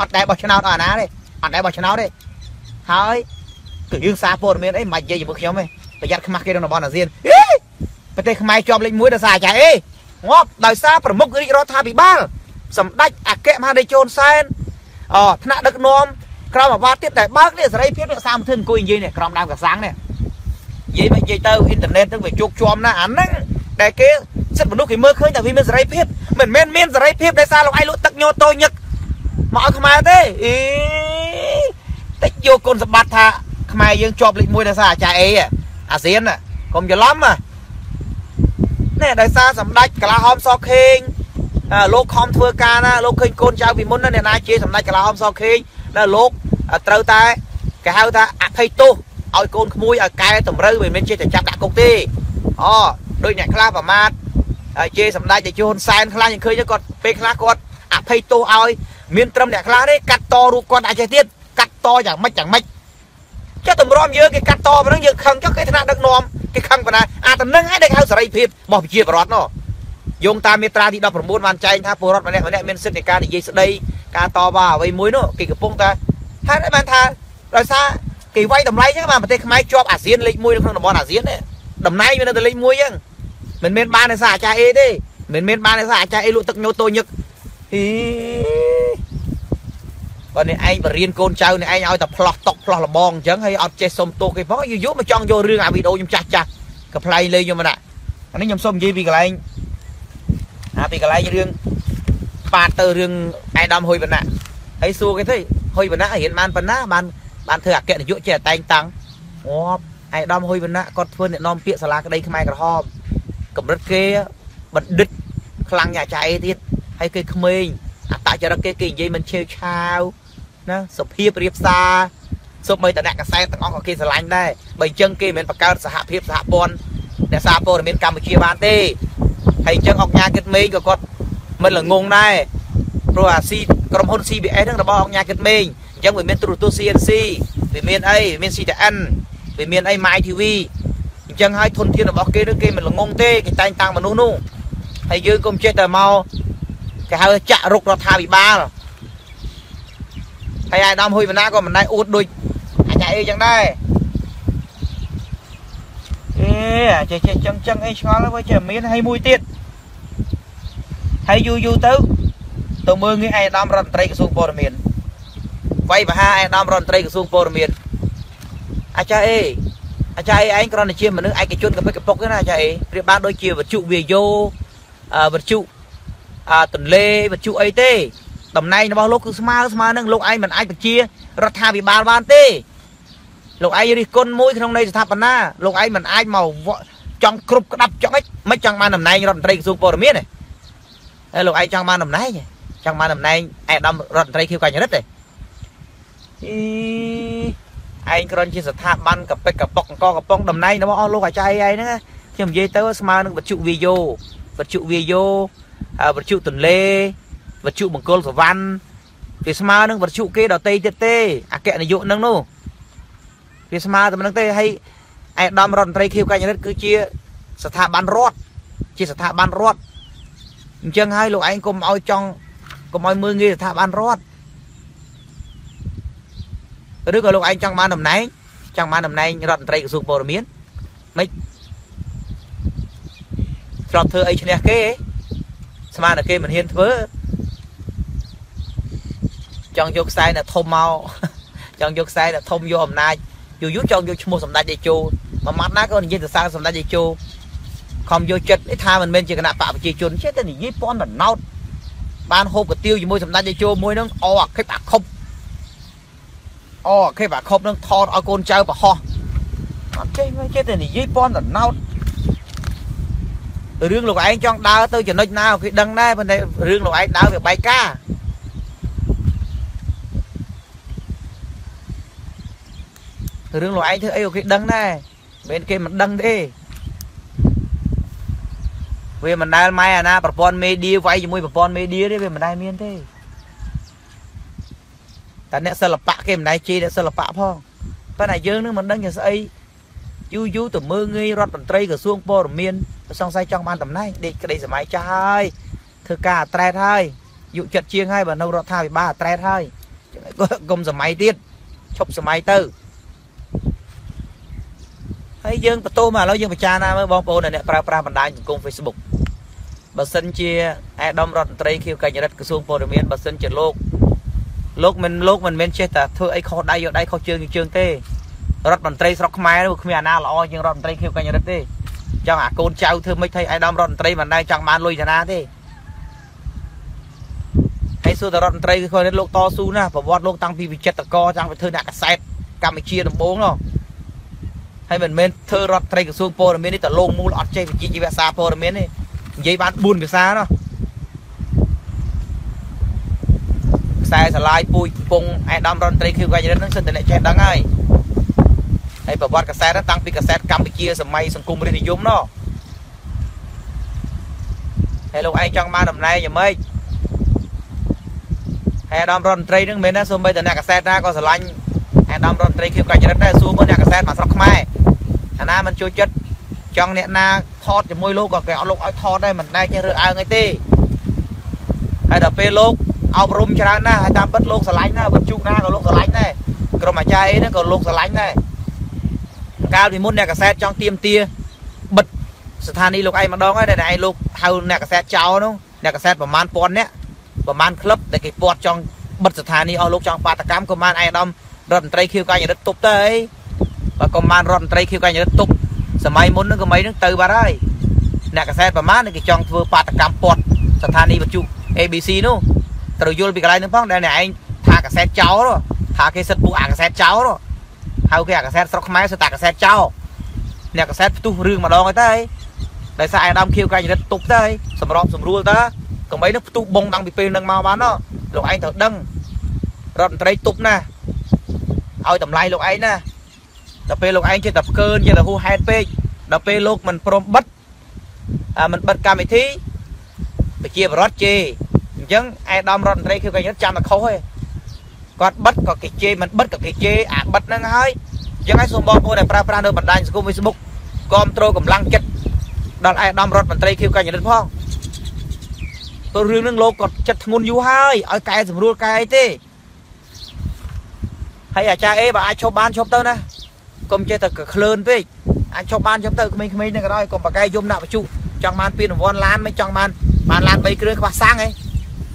អត់ដែរបោះឆ្នោតអត់ណាទេអត់ដែរបោះឆ្នោតទេហើយគឺយើងសារព័ត៌មានអីមិននិយាយជាមួយខ្ញុំទេប្រយ័ត្នខ្មាស់គេក្នុងតំបន់អាស៊ានប្រទេសខ្មែរជាប់លេខ1ដោយសារចាអេងាប់ដោយសារប្រមុខរាជរដ្ឋាភិបាល សម្ដេចអគ្គមហានាយកនសែនអថ្នាក់ដឹកនាំក្រមអាវ៉ាទៀតតែបើកនេះសេរីភាពនេះសាមធិនអង្គុយនិយាយនេះក្រមដើមកសាំងនេះនិយាយមកនិយាយទៅអ៊ីនធឺណិតនឹងវាជោគជាំណាអាហ្នឹងដែលគេសិទ្ធិមនុស្សគេមើលឃើញតែវាមានសេរីភាពមិនមែនមានសេរីភាពដោយសារលោកឯងលក់ទឹកញោតូចញឹកមកឲ្យខ្មែរទេអីតិចយកគុណសម្បត្តិថាខ្មែរយើងជាប់លេខ1ដោយសារអាចារ្យអេអាស៊ានកុំច្រឡំណានេះដោយសារសម្ដេចកលាហោមសខេង លោកខំធ្វើការណាលោកឃើញកូនចៅពីមុនណាអ្នកណាជាសម្ដេចកលាហោមសខេងណាលោកត្រូវតែគេហៅថាអភ័យទោសឲ្យកូនក្មួយឲ្យកែតម្រូវមិនមែនជាតែចាប់ដាក់គុកទេអូដូចអ្នកខ្លះប្រមាថជេរសម្ដេចតេជោហ៊ុនសែនខ្លះយើងឃើញគាត់ពេលខ្លះគាត់អភ័យទោសឲ្យមានត្រឹមអ្នកខ្លះទេកាត់តរូបគាត់អាចចេះទៀតកាត់តយ៉ាងម៉េចយ៉ាងម៉េចចុះតម្រាំយើងគេកាត់តប៉ុណ្ណឹងយើងខឹងចុះគេថ្នាក់ដឹកនាំគេខឹងប៉ុណ្ណាអាតំណឹងឲ្យដែលហៅសេរីភាពរបស់ប្រជាពលរដ្ឋនោះ យោងតាមមាត្រាទី19បានចែងថាពលរដ្ឋម្នាក់ម្នាក់មានសិទ្ធិនៃការនិយាយស្ដីការតបអ្វីមួយនោះគេកំពុងតែហេតុអីបានថាដោយសារគេវាយតម្លៃចឹងបានប្រទេសខ្មែរជាប់អាស៊ានលេខ1នៅក្នុងតំបន់អាស៊ានទេតំណែងវានៅតែលេខ1ចឹងមិនមែនបានដោយសារអាចារ្យអេទេមិនមែនបានដោយសារអាចារ្យអេលក់ទឹកញោតូញឹកហីបើនេះឯងបរៀនកូនចៅនេះឯងឲ្យតែផ្លោះតុកផ្លោះលបងអញ្ចឹងហើយអត់ចេះសុំទោសគេផងយូរយូរមកចង់យករឿងអាវីដេអូខ្ញុំចាស់ចាស់កំ pl ៃលេងខ្ញុំណាអានេះខ្ញុំសុំនិយាយពីកន្លែង អាពីកន្លែងរឿងប៉ាតទៅរឿងឯកឧត្តមហ៊ុយវណ្ណៈហើយសួរគេទៅហ៊ុយវណ្ណៈរៀនបានប៉ុណ្ណាបានបានធ្វើអគ្គនាយកចេះតែងតាំងងាប់ឯកឧត្តមហ៊ុយវណ្ណៈគាត់ធ្វើអ្នកនាំពាក្យសាលាក្តីខ្មែរក្រហមកម្រិតគេបណ្ឌិតខ្លាំងយ៉ាងចាអីទៀតហើយគេក្មេងអតចរិតគេគេនិយាយមិនឆេវឆាវណាសុភាពរៀបសារសុំបីតអ្នកកសែតទាំងអស់ក៏គេស្រឡាញ់ដែរបើអញ្ចឹងគេមិនមែនបង្កើតសហភាពសហព័ន្ធអ្នកសារព័ត៌មានកម្ពុជាបានទេ ហើយអញ្ចឹងអុកញ៉ាគិតមេងក៏គាត់មិនល្ងងដែរព្រោះអាស៊ីក្រុមហ៊ុន CBS ហ្នឹងរបស់អុកញ៉ាគិតមេងអញ្ចឹងវាមានទូរទស្សន៍ CNC វាមានអីវាមាន CTN វាមានអី My TV អញ្ចឹងហើយធនធានរបស់គេនឹងគេមិនល្ងងទេគេតែងតាំងមនុស្សនោះហើយយើងកុំចេះតែមកគេហៅចាក់រុករដ្ឋាភិបាលហើយអាយដាមហ៊ុយបណ្ណាក៏មិនដែរអួតដូចអញ្ញាអីចឹងដែរអេ ចេះចេះចឹងចឹងអីឆ្ងល់ហើយចេះមានហើយមួយទៀតហើយយូរយូរទៅទៅមើលងាយអាយដាមរដ្ឋមន្ត្រីក្រសួងព័ត៌មានវាយបហាអាយដាមរដ្ឋមន្ត្រីក្រសួងព័ត៌មានអាចារ្យអេអាចារ្យអេឯងគ្រាន់តែជាមនុស្សឯកជនកពិកកពុកទេណាអាចារ្យអេប្រៀបបានដូចជាវត្ថុវាយោវត្ថុអាទន្លេវត្ថុអីទេតំណែងរបស់លោកគឺស្មើស្មើនឹងលោកឯងមិនអាចបញ្ជារដ្ឋាភិបាលបានទេ លោកឯងរិះគន់មួយក្នុងន័យស្ថាបនាលោកឯងមិនអាចមកចង់គ្រប់ក្តាប់ចង់អីមិនចង់បានតំណែងរដ្ឋមន្ត្រីក្រសួងព័ត៌មានទេហើយលោកឯងចង់បានតំណែងចង់បានតំណែងឯកឧត្តមរដ្ឋមន្ត្រីខៀវកញ្ញរិទ្ធទេអីឯងគ្រាន់ជាស្ថាប័នកប៉ិកកប៉ុកអង្គកំប៉ុងតំណែងរបស់អស់លោកអាចារ្យឯងហ្នឹងខ្ញុំនិយាយទៅស្មើនឹងវត្ថុវាយោវត្ថុវាយោវត្ថុទន្លេវត្ថុមង្គលសវណ្ណវាស្មើនឹងវត្ថុគេដតីទៀតទេអគ្គនាយកនឹងនោះ វាស្មើតែនឹងទេហើយឯកឧត្តមរដ្ឋមន្ត្រីខៀវកញ្ញរិទ្ធគឺជាស្ថាប័នរដ្ឋជាស្ថាប័នរដ្ឋអញ្ចឹងហើយលោកឯងកុំឲ្យចង់កុំឲ្យមើលងាយស្ថាប័នរដ្ឋឬក៏លោកឯងចង់បានតំណែងចង់បានតំណែងរដ្ឋមន្ត្រីក្រសួងព័ត៌មានមិនធ្លាប់ធ្វើអីឈ្នះគេស្មានតែគេមិនហ៊ានធ្វើចង់យកខ្សែអ្នកធំមកចង់យកខ្សែអ្នកធំយកអំណាច យូរយូរចង់យកឈ្មោះសម្ដេចតេជោមួយម៉ាត់ណាក៏និយាយទៅសារសម្ដេចតេជោខំយកចិត្តថាមិនមែនជាគណៈបកប្រជាជនចេះតែនិយាយពន់បណ្ណោតបានហូបកាទៀវជាមួយសម្ដេចតេជោមួយនឹងអអាខិបអាខុបអអាខិបអាខុបនឹងថតឲ្យកូនចៅប្រហោះអត់ចេះចេះតែនិយាយពន់បណ្ណោតរឿងលោកឯងចង់ដើរទៅចំណុចណាគេដឹងដែរប៉ុន្តែរឿងលោកឯងដើរវាបែកការ រឿងលោកឯងធ្វើអីគេដឹងដែរមិនគេមិនដឹងទេវាមិនដែលម៉ែអាណាប្រព័ន្ធមេឌៀវាយជាមួយប្រព័ន្ធមេឌៀទេវាមិនដែលមានទេតែអ្នកសិល្បៈគេមិនដែលជេរអ្នកសិល្បៈផងប៉ុន្តែយើងនឹងមិនដឹងជាស្អីយូរយូរទៅមើងងាយរដ្ឋមន្ត្រីក្រសួងព័ត៌មានសង្ស័យចង់បានតំណែងដេកក្តីសម័យចាស់ហើយធ្វើការអត្រែតហើយយុចិត្តជាងហើយបើនៅរដ្ឋាភិបាលអត្រែតហើយកុំសម័យទៀតឈប់សម័យទៅ ហើយយើងបន្ទោសមកឥឡូវយើងពិចារណាមើលបងប្អូនអ្នកប្រើប្រាស់បណ្ដាញសង្គម Facebook បើសិនជាអាដាមរដ្ឋមន្ត្រីខៀវកញ្ញរិទ្ធក្រសួងព័ត៌មានបើសិនជាលោកលោកមិនលោកមិនមែនចេះតែធ្វើអីខុសដៃយកដៃខុសជើងជើងទេរដ្ឋមន្ត្រីស្រុកខ្មែរនោះគ្មានអាណាល្អជាងរដ្ឋមន្ត្រីខៀវកញ្ញរិទ្ធទេចង់អាកូនចៅធ្វើមិនថៃអាដាមរដ្ឋមន្ត្រីមិនដែរចង់បានលុយតាណាទេហើយសួរតរដ្ឋមន្ត្រីគឺគាត់លោកតស៊ូណាប្រវត្តិលោកតាំងពីវិចិត្រកចង់ទៅធ្វើអ្នកកសែតកម្ពុជាដំបូងនោះ ហើយមិនមែនធ្វើរដ្ឋត្រីក្រសួងព័ត៌មាននេះតលងមូលអត់ចេះវិជ្ជាជីវសាព័ត៌មានទេនិយាយបាន4ភាសាណោះខ្សែឆ្លាយពូជពងអេដាមរដ្ឋត្រីខៀវកាញ់រិនហ្នឹងសិនតែអ្នកចេះដឹងហើយហើយប្រវត្តិកសែតតាំងពីកសែតកម្ពុជាសម័យសង្គមរាជនិយមណោះហើយលោកឯងចង់បានតំណែងយ៉ាងម៉េចហើយអាដាមរដ្ឋមន្ត្រីនឹងមិនមែនណាសូម្បីតែអ្នកកសែតណាក៏ស្រឡាញ់អាដាមរដ្ឋមន្ត្រីខៀវកាច់រិទ្ធដែរសួរមើលអ្នកកសែតមកស្រុកខ្មែរ អាណាមិនចូលចិត្តចង់អ្នកណាថតជាមួយលោកក៏គេអត់លោកឲ្យថតដែរមិនដែរចេះរើអើងអីទេហើយដល់ពេលលោកអប់រំច្រើនណាស់ហើយតាមពិតលោកស្រឡាញ់ណាវិទ្យុណាក៏លោកស្រឡាញ់ដែរក្រុមអាចារ្យអីហ្នឹងក៏លោកស្រឡាញ់ដែរកាលពីមុនអ្នកកសែតចង់ទៀមទាបិទស្ថានីយ៍លោកឯងម្ដងហើយដែលឯងលោកហៅអ្នកកសែតចោលនោះអ្នកកសែតប្រមាណពាន់នាក់ប្រមាណក្លឹបដែលគេពាត់ចង់បិទស្ថានីយ៍អស់លោកចង់បាតកម្មក៏បានឯកឧត្តមរដ្ឋមន្ត្រីខៀវកាញ់រិទ្ធទប់ទៅអី បើក៏បានរដ្ឋមន្ត្រីខៀវកាញ់រិទ្ធទប់សម័យមុនហ្នឹងក៏មិនហ្នឹងទៅបាត់ហើយអ្នកកសែតប្រមាណគេចង់ធ្វើបាតកម្មពាត់ស្ថានីយ៍វិទ្យុ ABC នោះត្រូវយល់ពីកន្លែងហ្នឹងផងដែលអ្នកឯងថាកសែតចោលថាគេសិតពួកអាកសែតចោលហៅគេអាកសែតស្រុកខ្មែរសិតតែកសែតចោលអ្នកកសែតផ្ទុះរឿងម្ដងហើយទៅដោយសារអាដាមខៀវកាញ់រិទ្ធទប់ទៅសម្របសម្រួលទៅកុំអីនឹងផ្ទុះបងតាំងពីពេលនឹងមកបានលោកឯងត្រូវដឹងរដ្ឋមន្ត្រីទប់ណាឲ្យតម្លៃលោកឯងណា ដល់ពេលលោកឯងចេះតែផ្កើនចេះតែហួសហេតុពេកដល់ពេលលោកមិនព្រមបិទអាមិនបិទកម្មវិធីប្រជាបរដ្ឋជេអញ្ចឹងឯកឧត្តមរដ្ឋមន្ត្រីគឺគាត់ចាំតែខុសទេគាត់បិទក៏គេជេរមិនបិទក៏គេជេរអាបិទហ្នឹងហើយអញ្ចឹងហើយសូមបងប្អូនដែលប្រើប្រាស់នៅបណ្ដាញសង្គម Facebook គ្រប់គ្រងកម្លាំងចិត្តដល់ឯកឧត្តមរដ្ឋមន្ត្រីខៀវកញ្ញរិទ្ធផងព្រោះរឿងហ្នឹងលោកគាត់ចិត្តធ្ងន់យូរហើយឲ្យកែសម្រួលកែទេហើយអាចារ្យអេបើអាចឈប់បានឈប់ទៅណា កុំចេះតែក្លឿនពេកអាចឈប់បានឈប់ទៅក្មេងៗហ្នឹងក៏ដោយកុំបកកែយំដាក់បច្ចុចង់បានពានរង្វាន់ឡានមិនចង់បានបានឡាន3គ្រឿងខ្វះសាំងហី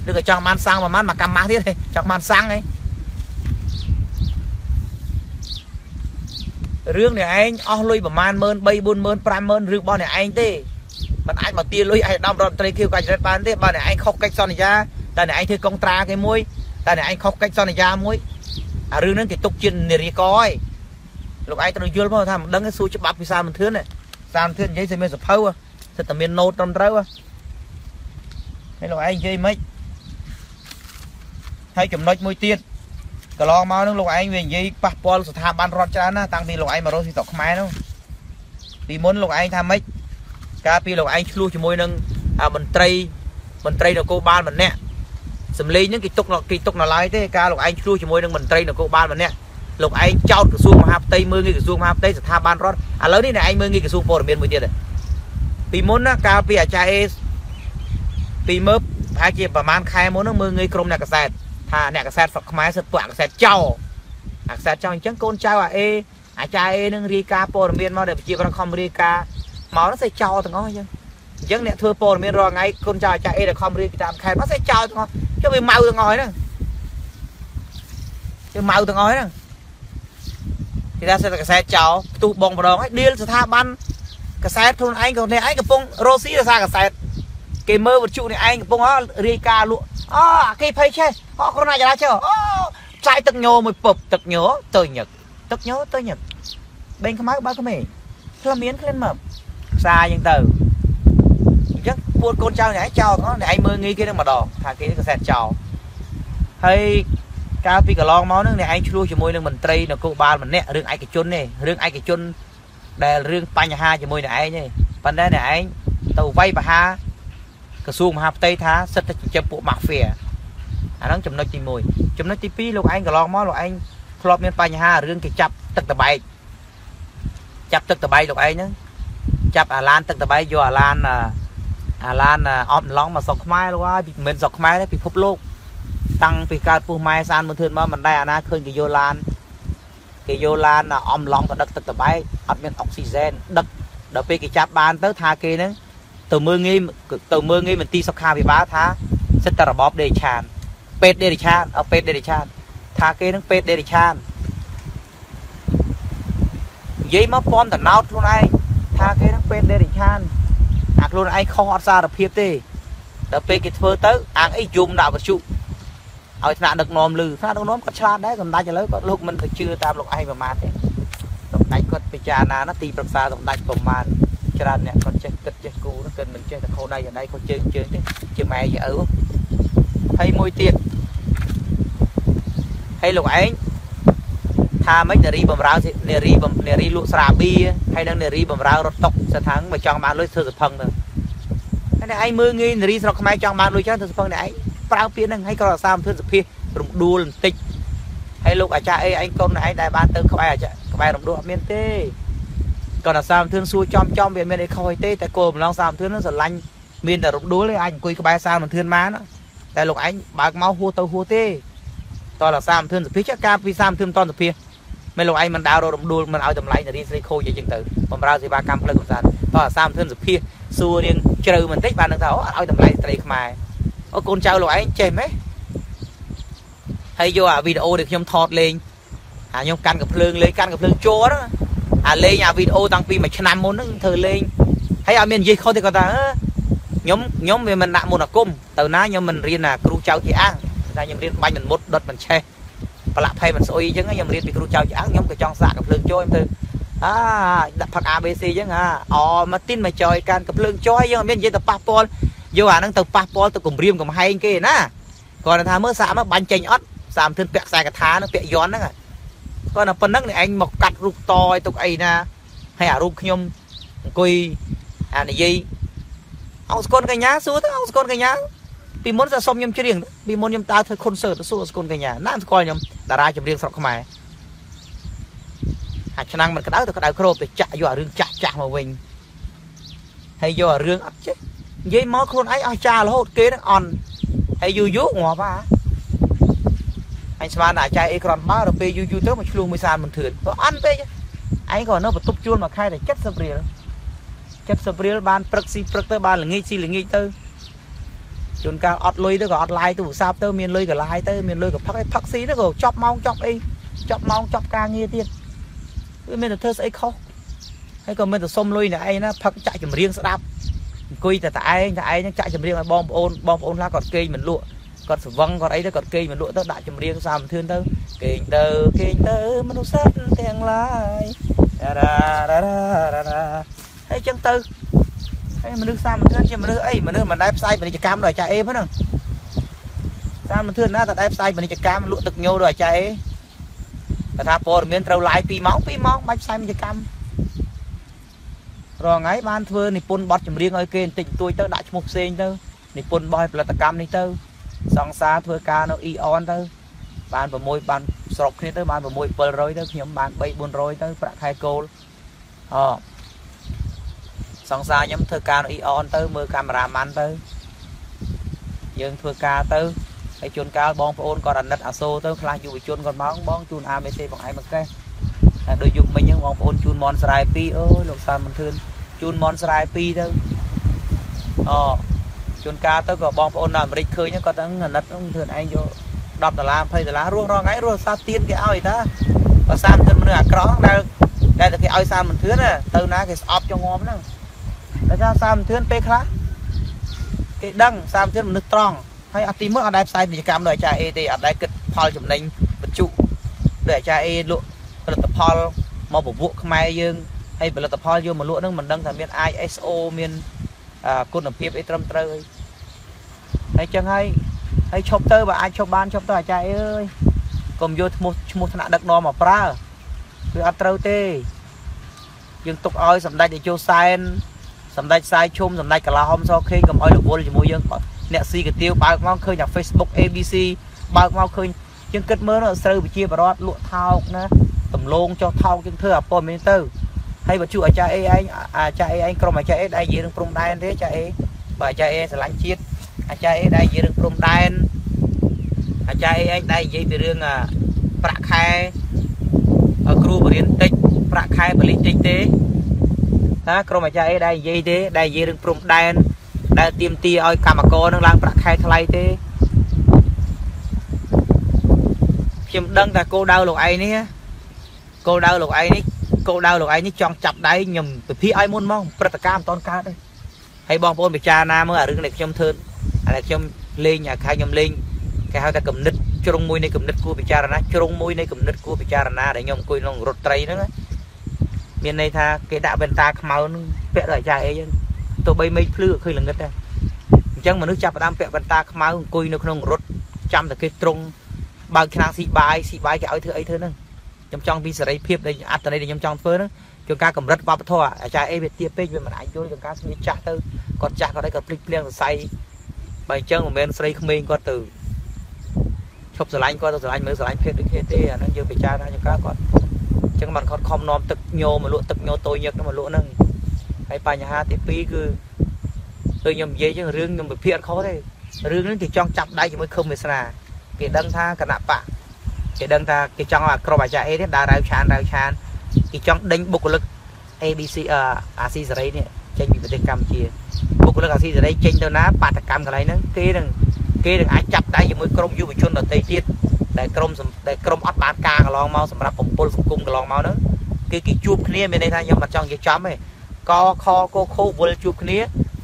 ឬក៏ចង់បានសាំងប្រហែលមកកម្មម៉ាស់ទៀតចង់បានសាំងហីរឿងអ្នកឯងអស់លុយប្រហែល1 3 4 5 000ឬរបស់អ្នកឯងទេมันអាចមកទាលុយឯកឧត្តមរដ្ឋមន្ត្រីខៀវកាច់រិទ្ធបានទេបើអ្នកឯងខុសកិច្ចសន្យាតែអ្នកឯងធ្វើកុងត្រាគេមួយតែអ្នកឯងខុសកិច្ចសន្យាមួយអារឿងហ្នឹងគេទុកជានារីកហើយ លោកឯងត្រូវយល់មកថាមិនដឹងសួរច្បាប់ពីសារមន្ទឿនសារមន្ទឿននិយាយតែមានសភៅសិតតែមានណូតត្រឹមត្រូវហើយលោកឯងនិយាយមិនហើយចំណុចមួយទៀតកន្លងមកនឹងលោកឯងវានិយាយប៉ះពាល់ស្ថាប័នរដ្ឋច្រើនណាតាំងពីលោកឯងមករស់ទីស្រុកខ្មែរនោះពីមុនលោកឯងថាម៉េចកាលពីលោកឯងឆ្លោះជាមួយនឹងមន្ត្រីមន្ត្រីនគរបាលម្នាក់សម្លេងហ្នឹងគេទុកគេទុកនៅឡើយទេការលោកឯងឆ្លោះជាមួយនឹងមន្ត្រីនគរបាលម្នាក់ លោកឯងចោតក្រសួងមហាផ្ទៃមើលងាយក្រសួងមហាផ្ទៃស្ថាប័នរដ្ឋឥឡូវនេះអ្នកឯងមើលងាយក្រសួងព័ត៌មានមួយទៀតពីមុនណាកាលពីអាចារ្យអេពីមើលប្រហែលជាប្រហែលខែមុនហ្នឹងមើលងាយក្រុមអ្នកកសែតថាអ្នកកសែតស្រុកខ្មែរសិតពួកអាកសែតចោអាកសែតចោអញ្ចឹងកូនចៅអាអេអាចារ្យអេនឹងរាយការណ៍ព័ត៌មានមកដែលប្រជាប្រដ្ឋខំរាយការណ៍មកនោះសេចចោលទាំងអស់អញ្ចឹងអញ្ចឹងអ្នកធ្វើព័ត៌មានរាល់ថ្ងៃគុណចៅអាចារ្យអេដែលខំរៀនតាមខេត្តមកសេចចោលទាំងអស់ចុះវាម៉ៅទាំងអស់ហ្នឹងចុះម៉ៅទាំងអស់ហ្នឹង គេថាសេតកសែតចោលផ្ទុះបងម្ដងហើយឌៀលស្ថាប័នកសែតខ្លួនឯងក៏អ្នកឯងកំពុងរស់ស៊ីដោយសារកសែតគេមើលវិទ្យុនេះឯងកំពុងរាយការណ៍លក់អូអាគេភ័យឆេះអូក្រុមណាចរាចរអូផ្សាយទឹកញោមួយពឹបទឹកញោទៅញឹកទឹកញោទៅញឹកបេងខ្មៅបើក្មេងខ្លះមានក្លិនមកផ្សាយអញ្ចឹងទៅអញ្ចឹងពួតកូនចៅនេះឯងចោលហ្នឹងឯងមើលងាយគេនឹងម្ដងថាគេកសែតចោលហើយ កាលពីកន្លងមកហ្នឹងអ្នកឯងឆ្លោះជាមួយនឹងមន្ត្រីនគរបាលម្នាក់រឿងឯកជនទេរឿងឯកជនដែលរឿងបញ្ហាជាមួយអ្នកឯងទេប៉ុន្តែអ្នកឯងទៅវាយបហាក្រសួងមហាផ្ទៃថាសិតតែចិញ្ចឹមពួក mafia អាហ្នឹងចំណុចទី1ចំណុចទី2លោកឯងកន្លងមកលោកឯងធ្លាប់មានបញ្ហារឿងគេចាប់ទឹកតបែកចាប់ទឹកតបែកលោកឯងហ្នឹងចាប់អាឡានទឹកតបែកយកអាឡានអាឡានអបឡងមកស្រុកខ្មែរលោកហើយពីមិនស្រុកខ្មែរទេពិភពលោក តាំងពីកើតពុះម៉ែសានមកធឿនមកមិនដែរអាណាឃើញគេយកឡានគេយកឡានអំឡងទៅដឹកទឹកតបែកអត់មានអុកស៊ីហ្សែនដឹកដល់ពេលគេចាប់បានទៅថាគេហ្នឹងទៅមើលងាយទៅមើលងាយមន្ទីរសុខាភិបាលថាសិទ្ធិតែរបបដេរិឆាន ពេទ្យដេរិឆានអពេទ្យដេរិឆាន ថាគេនឹងពេទ្យដេរិឆាននិយាយមកពំតណោតខ្លួនឯងថាគេនឹងពេទ្យដេរិឆានអាខ្លួនឯងខុសអត់សារភាពទេដល់ពេលគេធ្វើទៅអាងអីយំដាក់វត្ថុ ឲ្យថ្នាក់ដឹកនាំលឺថ្នាក់ដឹកនាំគាត់ឆ្លាតដែរសម្ដេចឥឡូវគាត់លោកមិនទៅជឿតាមលោកឯងប្រមាថទេសម្ដេចគាត់ពិចារណាណាទីប្រឹក្សាសម្ដេចប្រមាថច្រើនអ្នកគាត់ចេះគិតចេះគូហ្នឹងគាត់មិនចេះតែខោដៃអាដៃខោជើងជើងទេជាម៉ែយឪហើយមួយទៀតហើយលោកឯងថាមិននារីបំរើនារីនារីលក់ស្រាបៀរហើយនឹងនារីបំរើរត់តុកស្ថានបើចង់បានលុយធ្វើសភឹងទៅតែឯងមើងងាយនារីស្រុកខ្មែរចង់បានលុយច្រើនទៅសពឹងតែឯង ប្រើពាក្យហ្នឹងហើយក៏រក្សាមន្ទិនសភារំដួលបន្តិចហើយលោកអាចារ្យអីឯងកូនឯងដែលបានទៅក្បែរអាចារ្យក្បែររំដួលអត់មានទេគាត់ថាសាមធឿនសួរចំចំវាមានអីខុសអីទេតែគោលបំណងសាមធឿនហ្នឹងស្រឡាញ់មានតែរំដួលទេអាចអង្គុយក្បែរសាមធឿនបានតែលោកឯងបើកមកហួសទៅហួសទេតរសាមធឿនសភាចាការពីសាមធឿនតនសភាមិនលោកឯងមិនដើររំដួលមិនឲ្យតម្លៃនារីស្រីខូចអីចឹងទៅបំរើសេវាកម្មផ្លូវកំសាន្តតរសាមធឿនសភាសួររៀងជ្រៅបន្តិចបាននឹងថាអូឲ្យតម្លៃស្ត្រីខ្មែរ អូកូនចៅលោកឯងចេះម៉េះហើយយកអាវីដេអូដែលខ្ញុំថតលេងអាខ្ញុំកាន់កំភ្លើងលេងកាន់កំភ្លើងជួរអាលេងអាវីដេអូតាំងពីមួយឆ្នាំមុនហ្នឹងធ្វើលេងហើយអត់មាននិយាយខុសទេគាត់ថាខ្ញុំខ្ញុំវាមិនដាក់មុនអាគមទៅណាខ្ញុំមិនរៀនអាគ្រូចៅជាអាំងតែខ្ញុំរៀនបាញ់មិនមុតដុតមិនឆេះប្រឡាក់ផៃមិនស្អុយអញ្ចឹងខ្ញុំរៀនពីគ្រូចៅជាអាំងខ្ញុំក៏ចង់សាកកំភ្លើងជួយទៅអាដាក់ផឹក ABC អញ្ចឹងអាអមកទីនមកចយកាន់កំភ្លើងចយយើងអត់មាននិយាយទៅប៉ះពាល់ យកអាហ្នឹងទៅប៉ះពាល់ទៅគម្រាមកំហែងគេណាគាត់ថាមើលសាកមកបាញ់ចេញអត់សាមធឿនពាក់ខ្សែកថានឹងពាក់យន់ហ្នឹងគាត់ថាប៉ុណ្ណឹងនេះឯងមកកាត់រូបតឲ្យទុកអីណាហើយអារូបខ្ញុំអង្គុយអានិយាយអង្គស្កូនកញ្ញាសួរទៅអង្គស្កូនកញ្ញាពីមុនតែសុំខ្ញុំច្រៀងពីមុនខ្ញុំដើរធ្វើខុនសឺតទៅសួរស្កូនកញ្ញាណាស្គាល់ខ្ញុំតារាចម្រៀងស្រុកខ្មែរអាឆ្នាំងមិនក្តៅទៅក្តៅគ្របទៅចាក់យកអារឿងចាស់ចាស់មកវិញហើយយកអារឿងអត់ចេះ និយាយមកខ្លួនឯងអស់ចារហូតគេនឹងអន់ហើយយូរយូរងាប់ហ่าអញស្មានតែចែកអីក្រន់បើដល់ពេលយូរយូរទៅមកឆ្លងមួយសានមិនធឿនក៏អន់ពេកឯងក៏នៅបន្ទប់ជួលមួយខែតែ70រៀល70រៀលបានព្រឹកស៊ីព្រឹកទៅបានល្ងាចស៊ីល្ងាចទៅជួនកាលអត់លុយទៅក៏អត់ឡាយទូរស័ព្ទទៅមានលុយក៏ឡាយទៅមានលុយក៏ផឹកអីផឹកស៊ីទៅក៏ចប់ម៉ោងចប់អីចប់ម៉ោងចប់ការងារទៀតវាមានតែធ្វើស្អីខុសហើយក៏មានតែសុំលុយអ្នកឯងណាផឹកចាក់ចម្រៀងស្ដាប់ អង្គុយតែតែឯងតែឯងចាក់ចម្រៀងឲ្យបងប្អូនបងប្អូនខ្លះគាត់គេងមិនលក់គាត់ស្វឹងគាត់អីទៅគាត់គេងមិនលក់ទៅដាក់ចម្រៀងសាមធឿនទៅគេងទៅគេងទៅមនុស្សសត្វទាំងឡាយរ៉ារ៉ារ៉ារ៉ាហើយចឹងទៅហើយមនុស្សសាមធឿនជាមនុស្សអីមនុស្សមិនដែលផ្សាយពាណិជ្ជកម្មដោយអាចារ្យអេហ្នឹងសាមធឿនណាតែដែលផ្សាយពាណិជ្ជកម្មលក់ទឹកញោដោយអាចារ្យអេថាព័ត៌មានត្រូវឡាយ2ម៉ោង2ម៉ោងបាច់ផ្សាយពាណិជ្ជកម្ម រងថ្ងៃបានធ្វើនិពន្ធបទចម្រៀងឲ្យគេបន្តិចបន្តួចទៅដាក់ឈ្មោះផ្សេងទៅនិពន្ធបោះផលិតកម្មនេះទៅ សង្សារធ្វើការនៅអ៊ីអនទៅ បាន6បានស្របគ្នាទៅបាន6 700ទៅខ្ញុំបាន3 400ទៅប្រាក់ខែគោលអសង្សារខ្ញុំធ្វើការនៅអ៊ីអនទៅមើលកាមេរ៉ាម៉ាន់ទៅ យើងធ្វើការទៅហើយជួនកាលបងប្អូនគាត់អាណិតអាសូរទៅខ្លះយុវជនគាត់មកបងជូនអាមេសេបងឯងមកកេះតែដូចយុគមិញហ្នឹងបងប្អូនជូនមនស្រែ2អូយលោកសានមិនធឿន ជូនមនស្រែ2ទៅអូជួនកាលទៅក៏បងប្អូននៅអាមេរិកឃើញគាត់ហ្នឹងអាណិតហ្នឹងធ្វើឯងយក10ដុល្លារ20ដុល្លាររស់រងថ្ងៃរស់សាទៀនគេឲ្យតាបើសាមទិនមនុស្សអាក្រក់ដែលដែលតែគេឲ្យសាមមិនធឿនទៅណាគេស្អប់ចងងំហ្នឹងតែថាសាមមិនធឿនពេលខ្លះគេដឹងសាមធឿនមនុស្សត្រង់ហើយអត់ទីមើលអត់ដែលផ្សាយពាណិជ្ជកម្មដោយអាចារ្យអេទេអត់ដែលគិតផលចំណេញបញ្ជុដោយអាចារ្យអេលក់ផលិតផលមកពវក់ខ្មែរយើង ហើយផលិតផលយកមកលក់ហ្នឹងមិនដឹងថាមាន ISO មានគុណភាពអីត្រឹមត្រូវអីហើយចឹងហើយហើយឈប់ទៅបើអាចឈប់បានឈប់ទៅអាចារ្យអើយកុំយកឈ្មោះឈ្មោះថ្នាក់ដឹកនាំមកប្រើគឺអត់ត្រូវទេយើងទុកឲ្យសម្ដេចតេជោសែនសម្ដេចសាយឈុំសម្ដេចកលាហុំសខេងកុំឲ្យរវល់ជាមួយយើងអ្នកស៊ីកាទៀវបើកមកឃើញតែ Facebook ABC បើកមកឃើញយើងគិតមើលស្រូវវិជាបរដ្ឋលក់ថោកណាដំឡូងចុះថោកយើងធ្វើអាព័ត៌មានទៅ ហើយបើជួអាចារ្យអេឯងអាចារ្យអេឯងក្រុមអាចារ្យអេដែលនិយាយរឿងព្រំដែនទេអាចារ្យអេបើអាចារ្យអេស្រឡាញ់ជាតិអាចារ្យអេដែលនិយាយរឿងព្រំដែនអាចារ្យអេឯងដែលនិយាយពីរឿងប្រាក់ខែគ្រូបរិញ្ញាតិចប្រាក់ខែបលិសតិចទេណាក្រុមអាចារ្យអេដែលនិយាយទេដែលនិយាយរឿងព្រំដែនដែលទៀមទាឲ្យកម្មករនឹងឡើងប្រាក់ខែថ្លៃទេខ្ញុំដឹងតែគោលដៅលោកឯងនេះគោលដៅលោកឯងនេះ គោលដៅលោកឯងនេះចង់ចាប់ដៃខ្ញុំពិភាក្សាឲ្យមុនមកព្រឹត្តិការណ៍មិនតន់កើតទេហើយបងប្អូនពិចារណាមើលអារឿងដែលខ្ញុំធ្វើអាដែលខ្ញុំលេងអាខែខ្ញុំលេងគេហៅថាគំនិតជ្រុងមួយនៃគំនិតគួរពិចារណាជ្រុងមួយនៃគំនិតគួរពិចារណាដែលខ្ញុំអង្គុយក្នុងរថត្រីហ្នឹងមានន័យថាគេដាក់វ៉ែនតាខ្មៅហ្នឹងពាក់ដល់អាចារ្យអីហ្នឹងទោះបីមេឃភ្លឺឃើញល្ងឹតដែរអញ្ចឹងមនុស្សចាប់ផ្ដើមពាក់វ៉ែនតាខ្មៅអង្គុយនៅក្នុងរថចាំតែគេត្រង់បើកឆ្នាំងស៊ីបាយស៊ីបាយគេឲ្យធ្វើអីធ្វើហ្នឹង ខ្ញុំចង់ពីសេរីភាពដែលអត្តន័យដែលខ្ញុំចង់ធ្វើហ្នឹងជួនកាលកម្រិតវប្បធម៌អាចារ្យអេវាទាបពេកវាមិនអាចយល់ជួនកាលស្ងៀមចាស់ទៅគាត់ចាស់គាត់អីគាត់ភ្លេចភ្លៀងសរសៃបើអញ្ចឹងមិនមែនស្រីក្មេងគាត់ទៅឈប់ស្រឡាញ់គាត់ទៅស្រឡាញ់មើលស្រឡាញ់ភេទដូចគ្នាទេអាហ្នឹងយើងពិចារណាយ៉ាងក្រៅគាត់អញ្ចឹងបានគាត់ខំនាំទឹកញោមកលក់ទឹកញោតូចញឹកមកលក់ហ្នឹងហើយបញ្ហាទី2គឺដូចខ្ញុំនិយាយចឹងរឿងខ្ញុំវិភាគអត់ខុសទេរឿងនេះគេចង់ចាប់ដៃជាមួយខឹមវាសនាគេដឹងថាគណៈបក គេដឹងថាគេចង់ឲ្យក្រុមអាចារ្យអេនេះដើររៅឆានរៅឆានគេចង់ដេញបុគ្គលិក ABC អាស៊ីសេរីនេះចេញពីប្រទេសកម្ពុជាបុគ្គលិកអាស៊ីសេរីចេញទៅណាបាតកម្មកន្លែងហ្នឹងគេនឹងគេនឹងអាចចាប់ដៃជាមួយក្រុមយុវជនដទៃទៀតដែលក្រុមដែលក្រុមអត់បានការកន្លងមកសម្រាប់បំពុលសង្គមកន្លងមកហ្នឹងគឺគេជួបគ្នាមានន័យថាខ្ញុំមិនចង់និយាយចំទេកខកខវល់ជួបគ្នា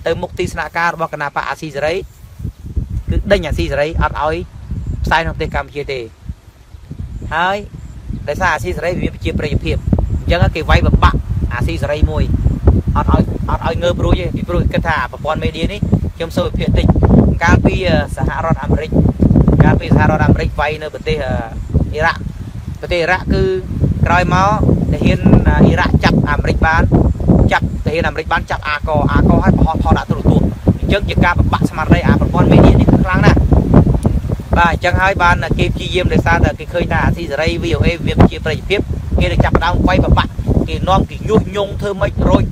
ទៅមុខទីស្នាក់ការរបស់គណៈបកអាស៊ីសេរីគឺដេញអាស៊ីសេរីអត់ឲ្យផ្សាយក្នុងប្រទេសកម្ពុជាទេ ហើយដោយសារអាស៊ីសេរីវាមានប្រជាប្រិយភាពអញ្ចឹងគេវាយបបាក់អាស៊ីសេរីមួយអត់ឲ្យអត់ឲ្យងើបរួចទេពីព្រោះគិតថាប្រព័ន្ធមេឌៀនេះខ្ញុំសូវវិភាគតិចកាលពីសហរដ្ឋអាមេរិកកាលពីសហរដ្ឋអាមេរិកវាយនៅប្រទេសអ៊ីរ៉ាក់ប្រទេសអ៊ីរ៉ាក់គឺក្រោយមកទាហានអ៊ីរ៉ាក់ចាប់អាមេរិកបានចាប់ទាហានអាមេរិកបានចាប់អាកអាកឲ្យបោះថតដាក់ទូរទស្សន៍អញ្ចឹងជាការបបាក់ស្មារតីអាប្រព័ន្ធមេឌៀនេះខ្លាំងណាស់ បាទអញ្ចឹងហើយបានគេព្យាយាមដោយសារតែគេឃើញថាអាស៊ីសេរី VOA វាជាប្រជាភាពគេនឹងចាប់ដើមវាយបបាក់គេនាំគេញុះញង់ធ្វើម៉េចរោច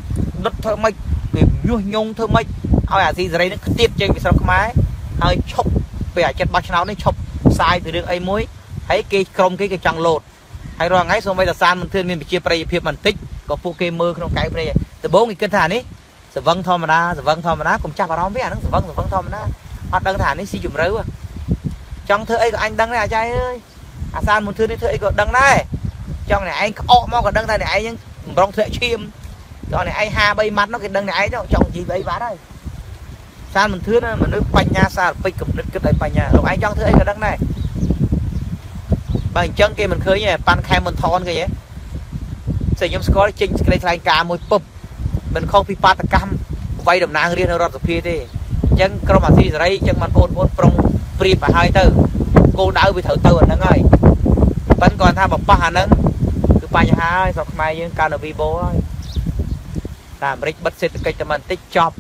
ដុតធ្វើម៉េចគេញុះញង់ធ្វើម៉េចឲ្យអាស៊ីសេរីនឹងខ្ទាបចេញពីស្រុកខ្មែរហើយឈប់ពេលអាចិតបោះឆ្នោតនេះឈប់ផ្សាយពីរឿងអីមួយហើយគេក្រុមគេគេចង់លោតហើយរាល់ថ្ងៃសូម្បីតែសានមិនធឿនមានប្រជាប្រិយភាពបន្តិចក៏ពួកគេមើលក្នុងកែវព្រៃដំបូងគេគិតថានេះសវឹងធម្មតាសវឹងធម្មតាកុំចាប់អារម្មណ៍វាអាហ្នឹងសវឹងសវឹងធម្មតាអត់ដឹងថានេះស៊ីជម្រៅ ចង់ធ្វើអីក៏អញដឹងដែរអាចារ្យអើយអាសានមិនធឿននេះធ្វើអីក៏ដឹងដែរចង់អ្នកឯងក្អកមកក៏ដឹងថាអ្នកឯងហ្នឹងបំរុងធ្លាក់ឈាមដល់អ្នកឯង53ម៉ាត់នោះគេដឹងអ្នកឯងចង់ជីវអីបាត់ហើយសារមិនធឿនមនុស្សបញ្ញាសារពេចកំណត់គិតឲ្យបញ្ញាលោកឯងចង់ធ្វើអីក៏ដឹងដែរបើអញ្ចឹងគេមិនឃើញទេប៉ាន់ខែមិនថនគេហ៎តែខ្ញុំស្គាល់ចេញសេចក្តីថ្លែងការណ៍មួយពុបមិនខុសពីបាតកម្មវាយតំណាងរាជនៅរដ្ឋសភាទេ អញ្ចឹងក្រុមអាស៊ីសេរីអញ្ចឹងបានបងប្អូនប្រុងព្រៀបឲ្យទៅគោលដៅវាត្រូវទៅអាហ្នឹងហើយប៉ិនគាត់ថាបបោះអាហ្នឹងគឺបញ្ហាហើយស្រុកខ្មែរយើងកើតនៅវីបូហើយតែអាមេរិកបិទសេដ្ឋកិច្ចតែបន្តិចចប់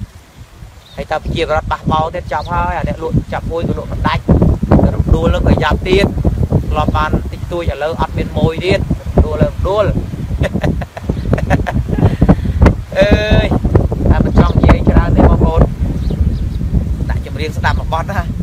ហើយតើប្រជាពលរដ្ឋបះបោទៀតចប់ហើយអាអ្នកលក់ចាប់មួយក៏លក់មិនដាច់រំដួលក៏យ៉ាប់ទៀតធ្លាប់បានតិចតួចឥឡូវអត់មានមួយទៀតដួលរំដួលអើយតែមិនចង់និយាយច្រើនទេបងប្អូនដាក់ចម្រៀងស្ដាប់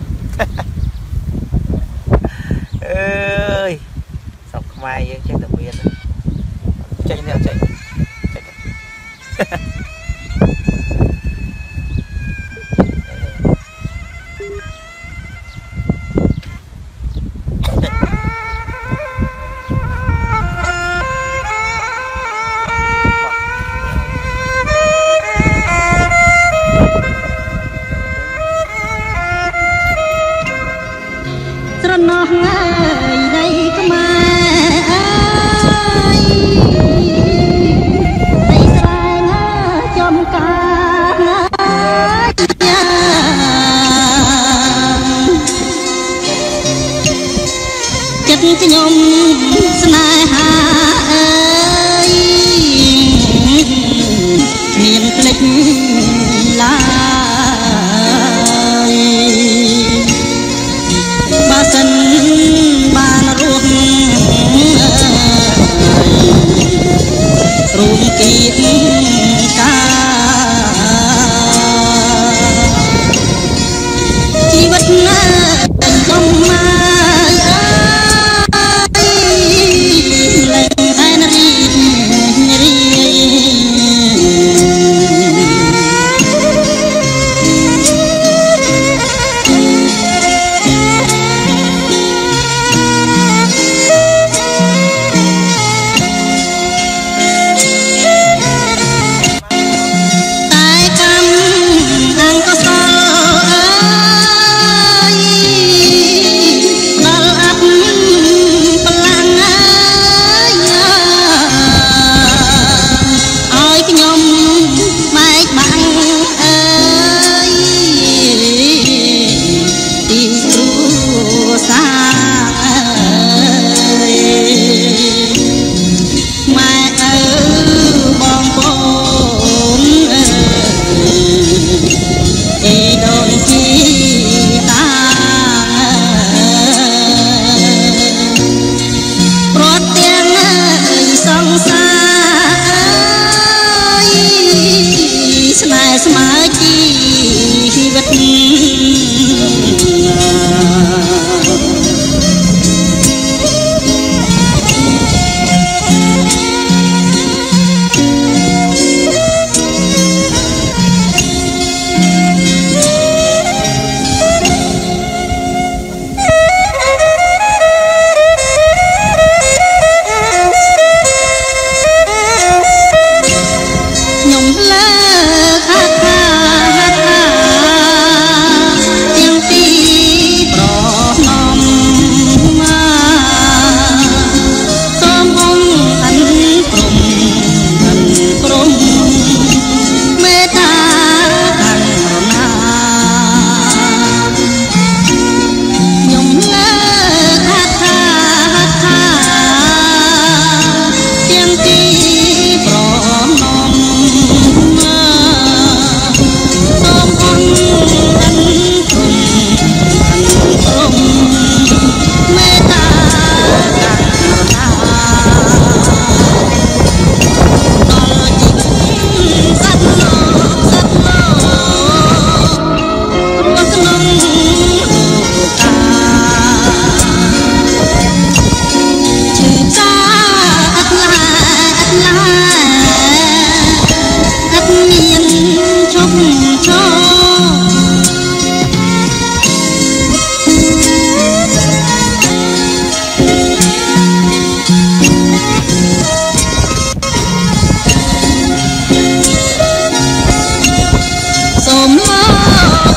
សូមមក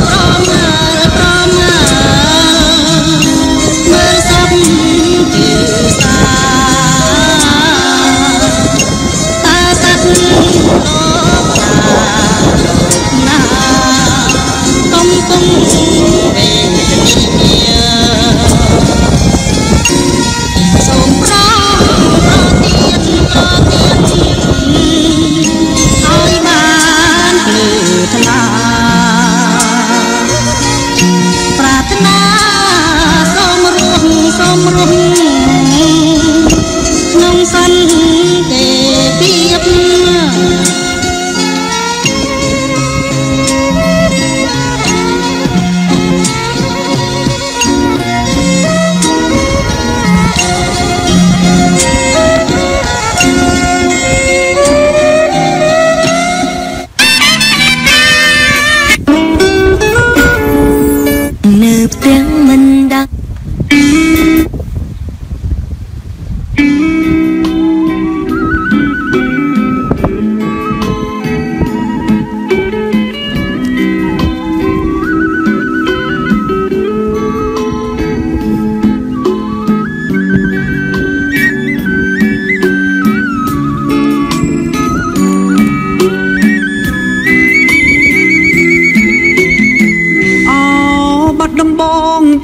ប្រងើ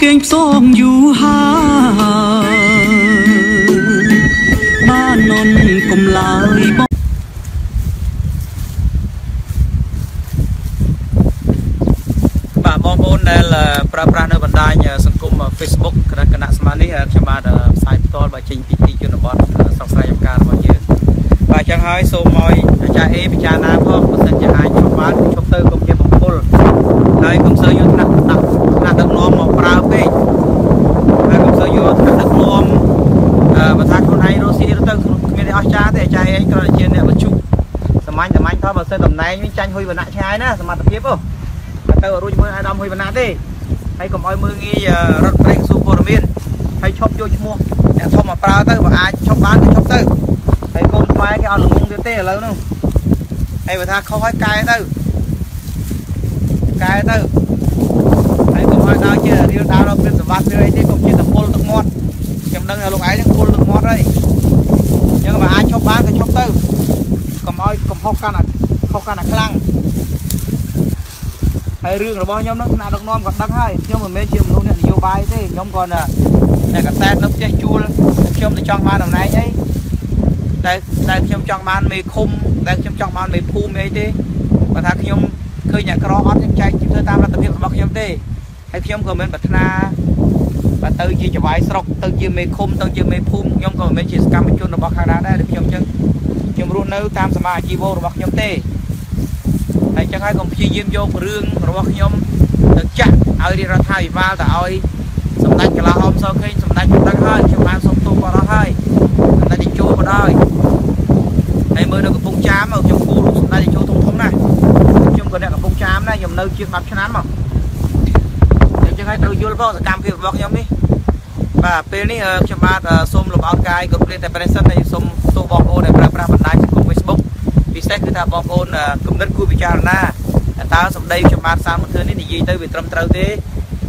ផ្សងយូរហើយបាននន់កុំឡើយបងបាទបងប្អូនដែលប្រើប្រាស់នៅបណ្ដាញសង្គម Facebook គណៈគណៈស្មាននេះខ្ញុំបាទផ្សាយផ្ទាល់បើចេញពីទីជនបទស្រុកស្រែចំការរបស់យើងបាទអញ្ចឹងហើយសូមឲ្យអាចារ្យអេពិចារណាផងបើសិនជាអាចឈប់បានឈប់ទៅកុំជាបំពុលហើយកុំសូវយកថ្នាក់ដាក់ថ្នាក់ដឹកនាំមកប្រើពេកហើយកុំសូវយកថ្នាក់ដឹកនាំអឺបើថាខ្លួនឯងរស់ស៊ីទៅគ្មានទេអស្ចារ្យទេអាចារ្យអេគ្រាន់តែជាអ្នកបញ្ជុសាមញ្ញ សាមញ្ញថាបើសិនតំណែងវិញចាញ់ហ៊ុយវណ្ណៈឆ្ងាយណាសមត្ថភាពហ៎ទៅរួចមើលអាដាមហ៊ុយវណ្ណៈទេហើយកុំឲ្យមើលងាយរត់ប្រេងស៊ូព័ត៌មានហើយឈប់យកឈ្មោះអ្នកធំមកប្រើទៅបើអាចឈប់បានគឺឈប់ទៅហើយកូនខ្មែរគេអត់ល្ងងទៀតទេឥឡូវនោះហើយបើថាខុសហើយកែទៅកែទៅហើយកុំឲ្យដល់ជារៀលដើរដល់ព្រឹទ្ធសម្បត្តិឬអីទេកុំជាតពលទឹកមាត់ខ្ញុំដឹងថាលោកឯងនឹងពលទឹកមាត់ហើយអញ្ចឹងបើអាចឈប់បានក៏ឈប់ទៅកុំឲ្យកុំហុសកាន់តែ ខុសកាន់តែខ្លាំងហើយរឿងរបស់ខ្ញុំហ្នឹងថ្នាក់ដឹកនាំក៏ដឹងហើយខ្ញុំមិនមែនជាមនុស្សអ្នកនយោបាយទេខ្ញុំគាត់អ្នកកសែតនៅផ្ទះជួលខ្ញុំទៅចង់បានតំណែងអីតែតែខ្ញុំចង់បានមេឃុំតែខ្ញុំចង់បានមេភូមិអីទេបើថាខ្ញុំឃើញអ្នកក្រអត់ខ្ញុំចែកធ្វើតាមលទ្ធភាពរបស់ខ្ញុំទេហើយខ្ញុំក៏មិនប្រាថ្នាបើទៅជាចវាយស្រុកទៅជាមេឃុំទៅជាមេភូមិខ្ញុំក៏មិនមែនជាសកម្មជនរបស់ខាងណាដែរដូចខ្ញុំអញ្ចឹងខ្ញុំរស់នៅតាមសមាអាជីវៈរបស់ខ្ញុំទេ ហើយចឹងហើយកុំព្យាយាមយករឿងរបស់ខ្ញុំទៅចាក់ឲ្យរាជរដ្ឋាភិបាលទៅឲ្យសម្ដេចកលាហោមសខេងសម្ដេចមិនដឹងហើយខ្ញុំបានសុំទោសគាត់អស់ហើយសម្ដេចតេជោក៏ដោយហើយមើលនៅកំពង់ចាមខ្ញុំគូរូបសម្ដេចតេជោធំធំណាស់ខ្ញុំក៏អ្នកកំពង់ចាមដែរខ្ញុំនៅជាង10ឆ្នាំមកអញ្ចឹងហើយត្រូវយល់ផងសកម្មភាពរបស់ខ្ញុំនេះបាទពេលនេះខ្ញុំបាទសូមលំអរកាយគ្រប់គ្នាតែប្រសិនហើយសូមទោសបងប្អូនដែលប្រើប្រាស់បណ្ដាញសង្គម Facebook ពិសេសគឺថាបងប្អូនគំនិតគួរពិចារណាតើសម្ដីខ្ញុំបាទសាមធឿននេះនិយាយទៅវាត្រឹមត្រូវទេ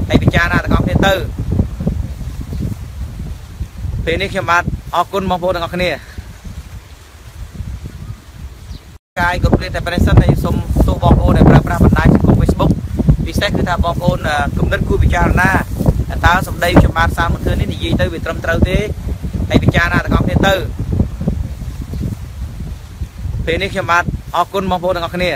ហើយពិចារណាទាំងអស់គ្នាទៅពេលនេះខ្ញុំបាទអរគុណបងប្អូនទាំងអស់គ្នាកាយគ្រប់គ្នាតែប្រសិនហើយសូមទោសបងប្អូនដែលប្រើប្រាស់បណ្ដាញសង្គម Facebook ពិសេសគឺថាបងប្អូនគំនិតគួរពិចារណាតើសម្ដីខ្ញុំបាទសាមធឿននេះនិយាយទៅវាត្រឹមត្រូវទេហើយពិចារណាទាំងអស់គ្នាទៅ ពេលនេះខ្ញុំបាទអរគុណបងប្អូនទាំងអស់គ្នា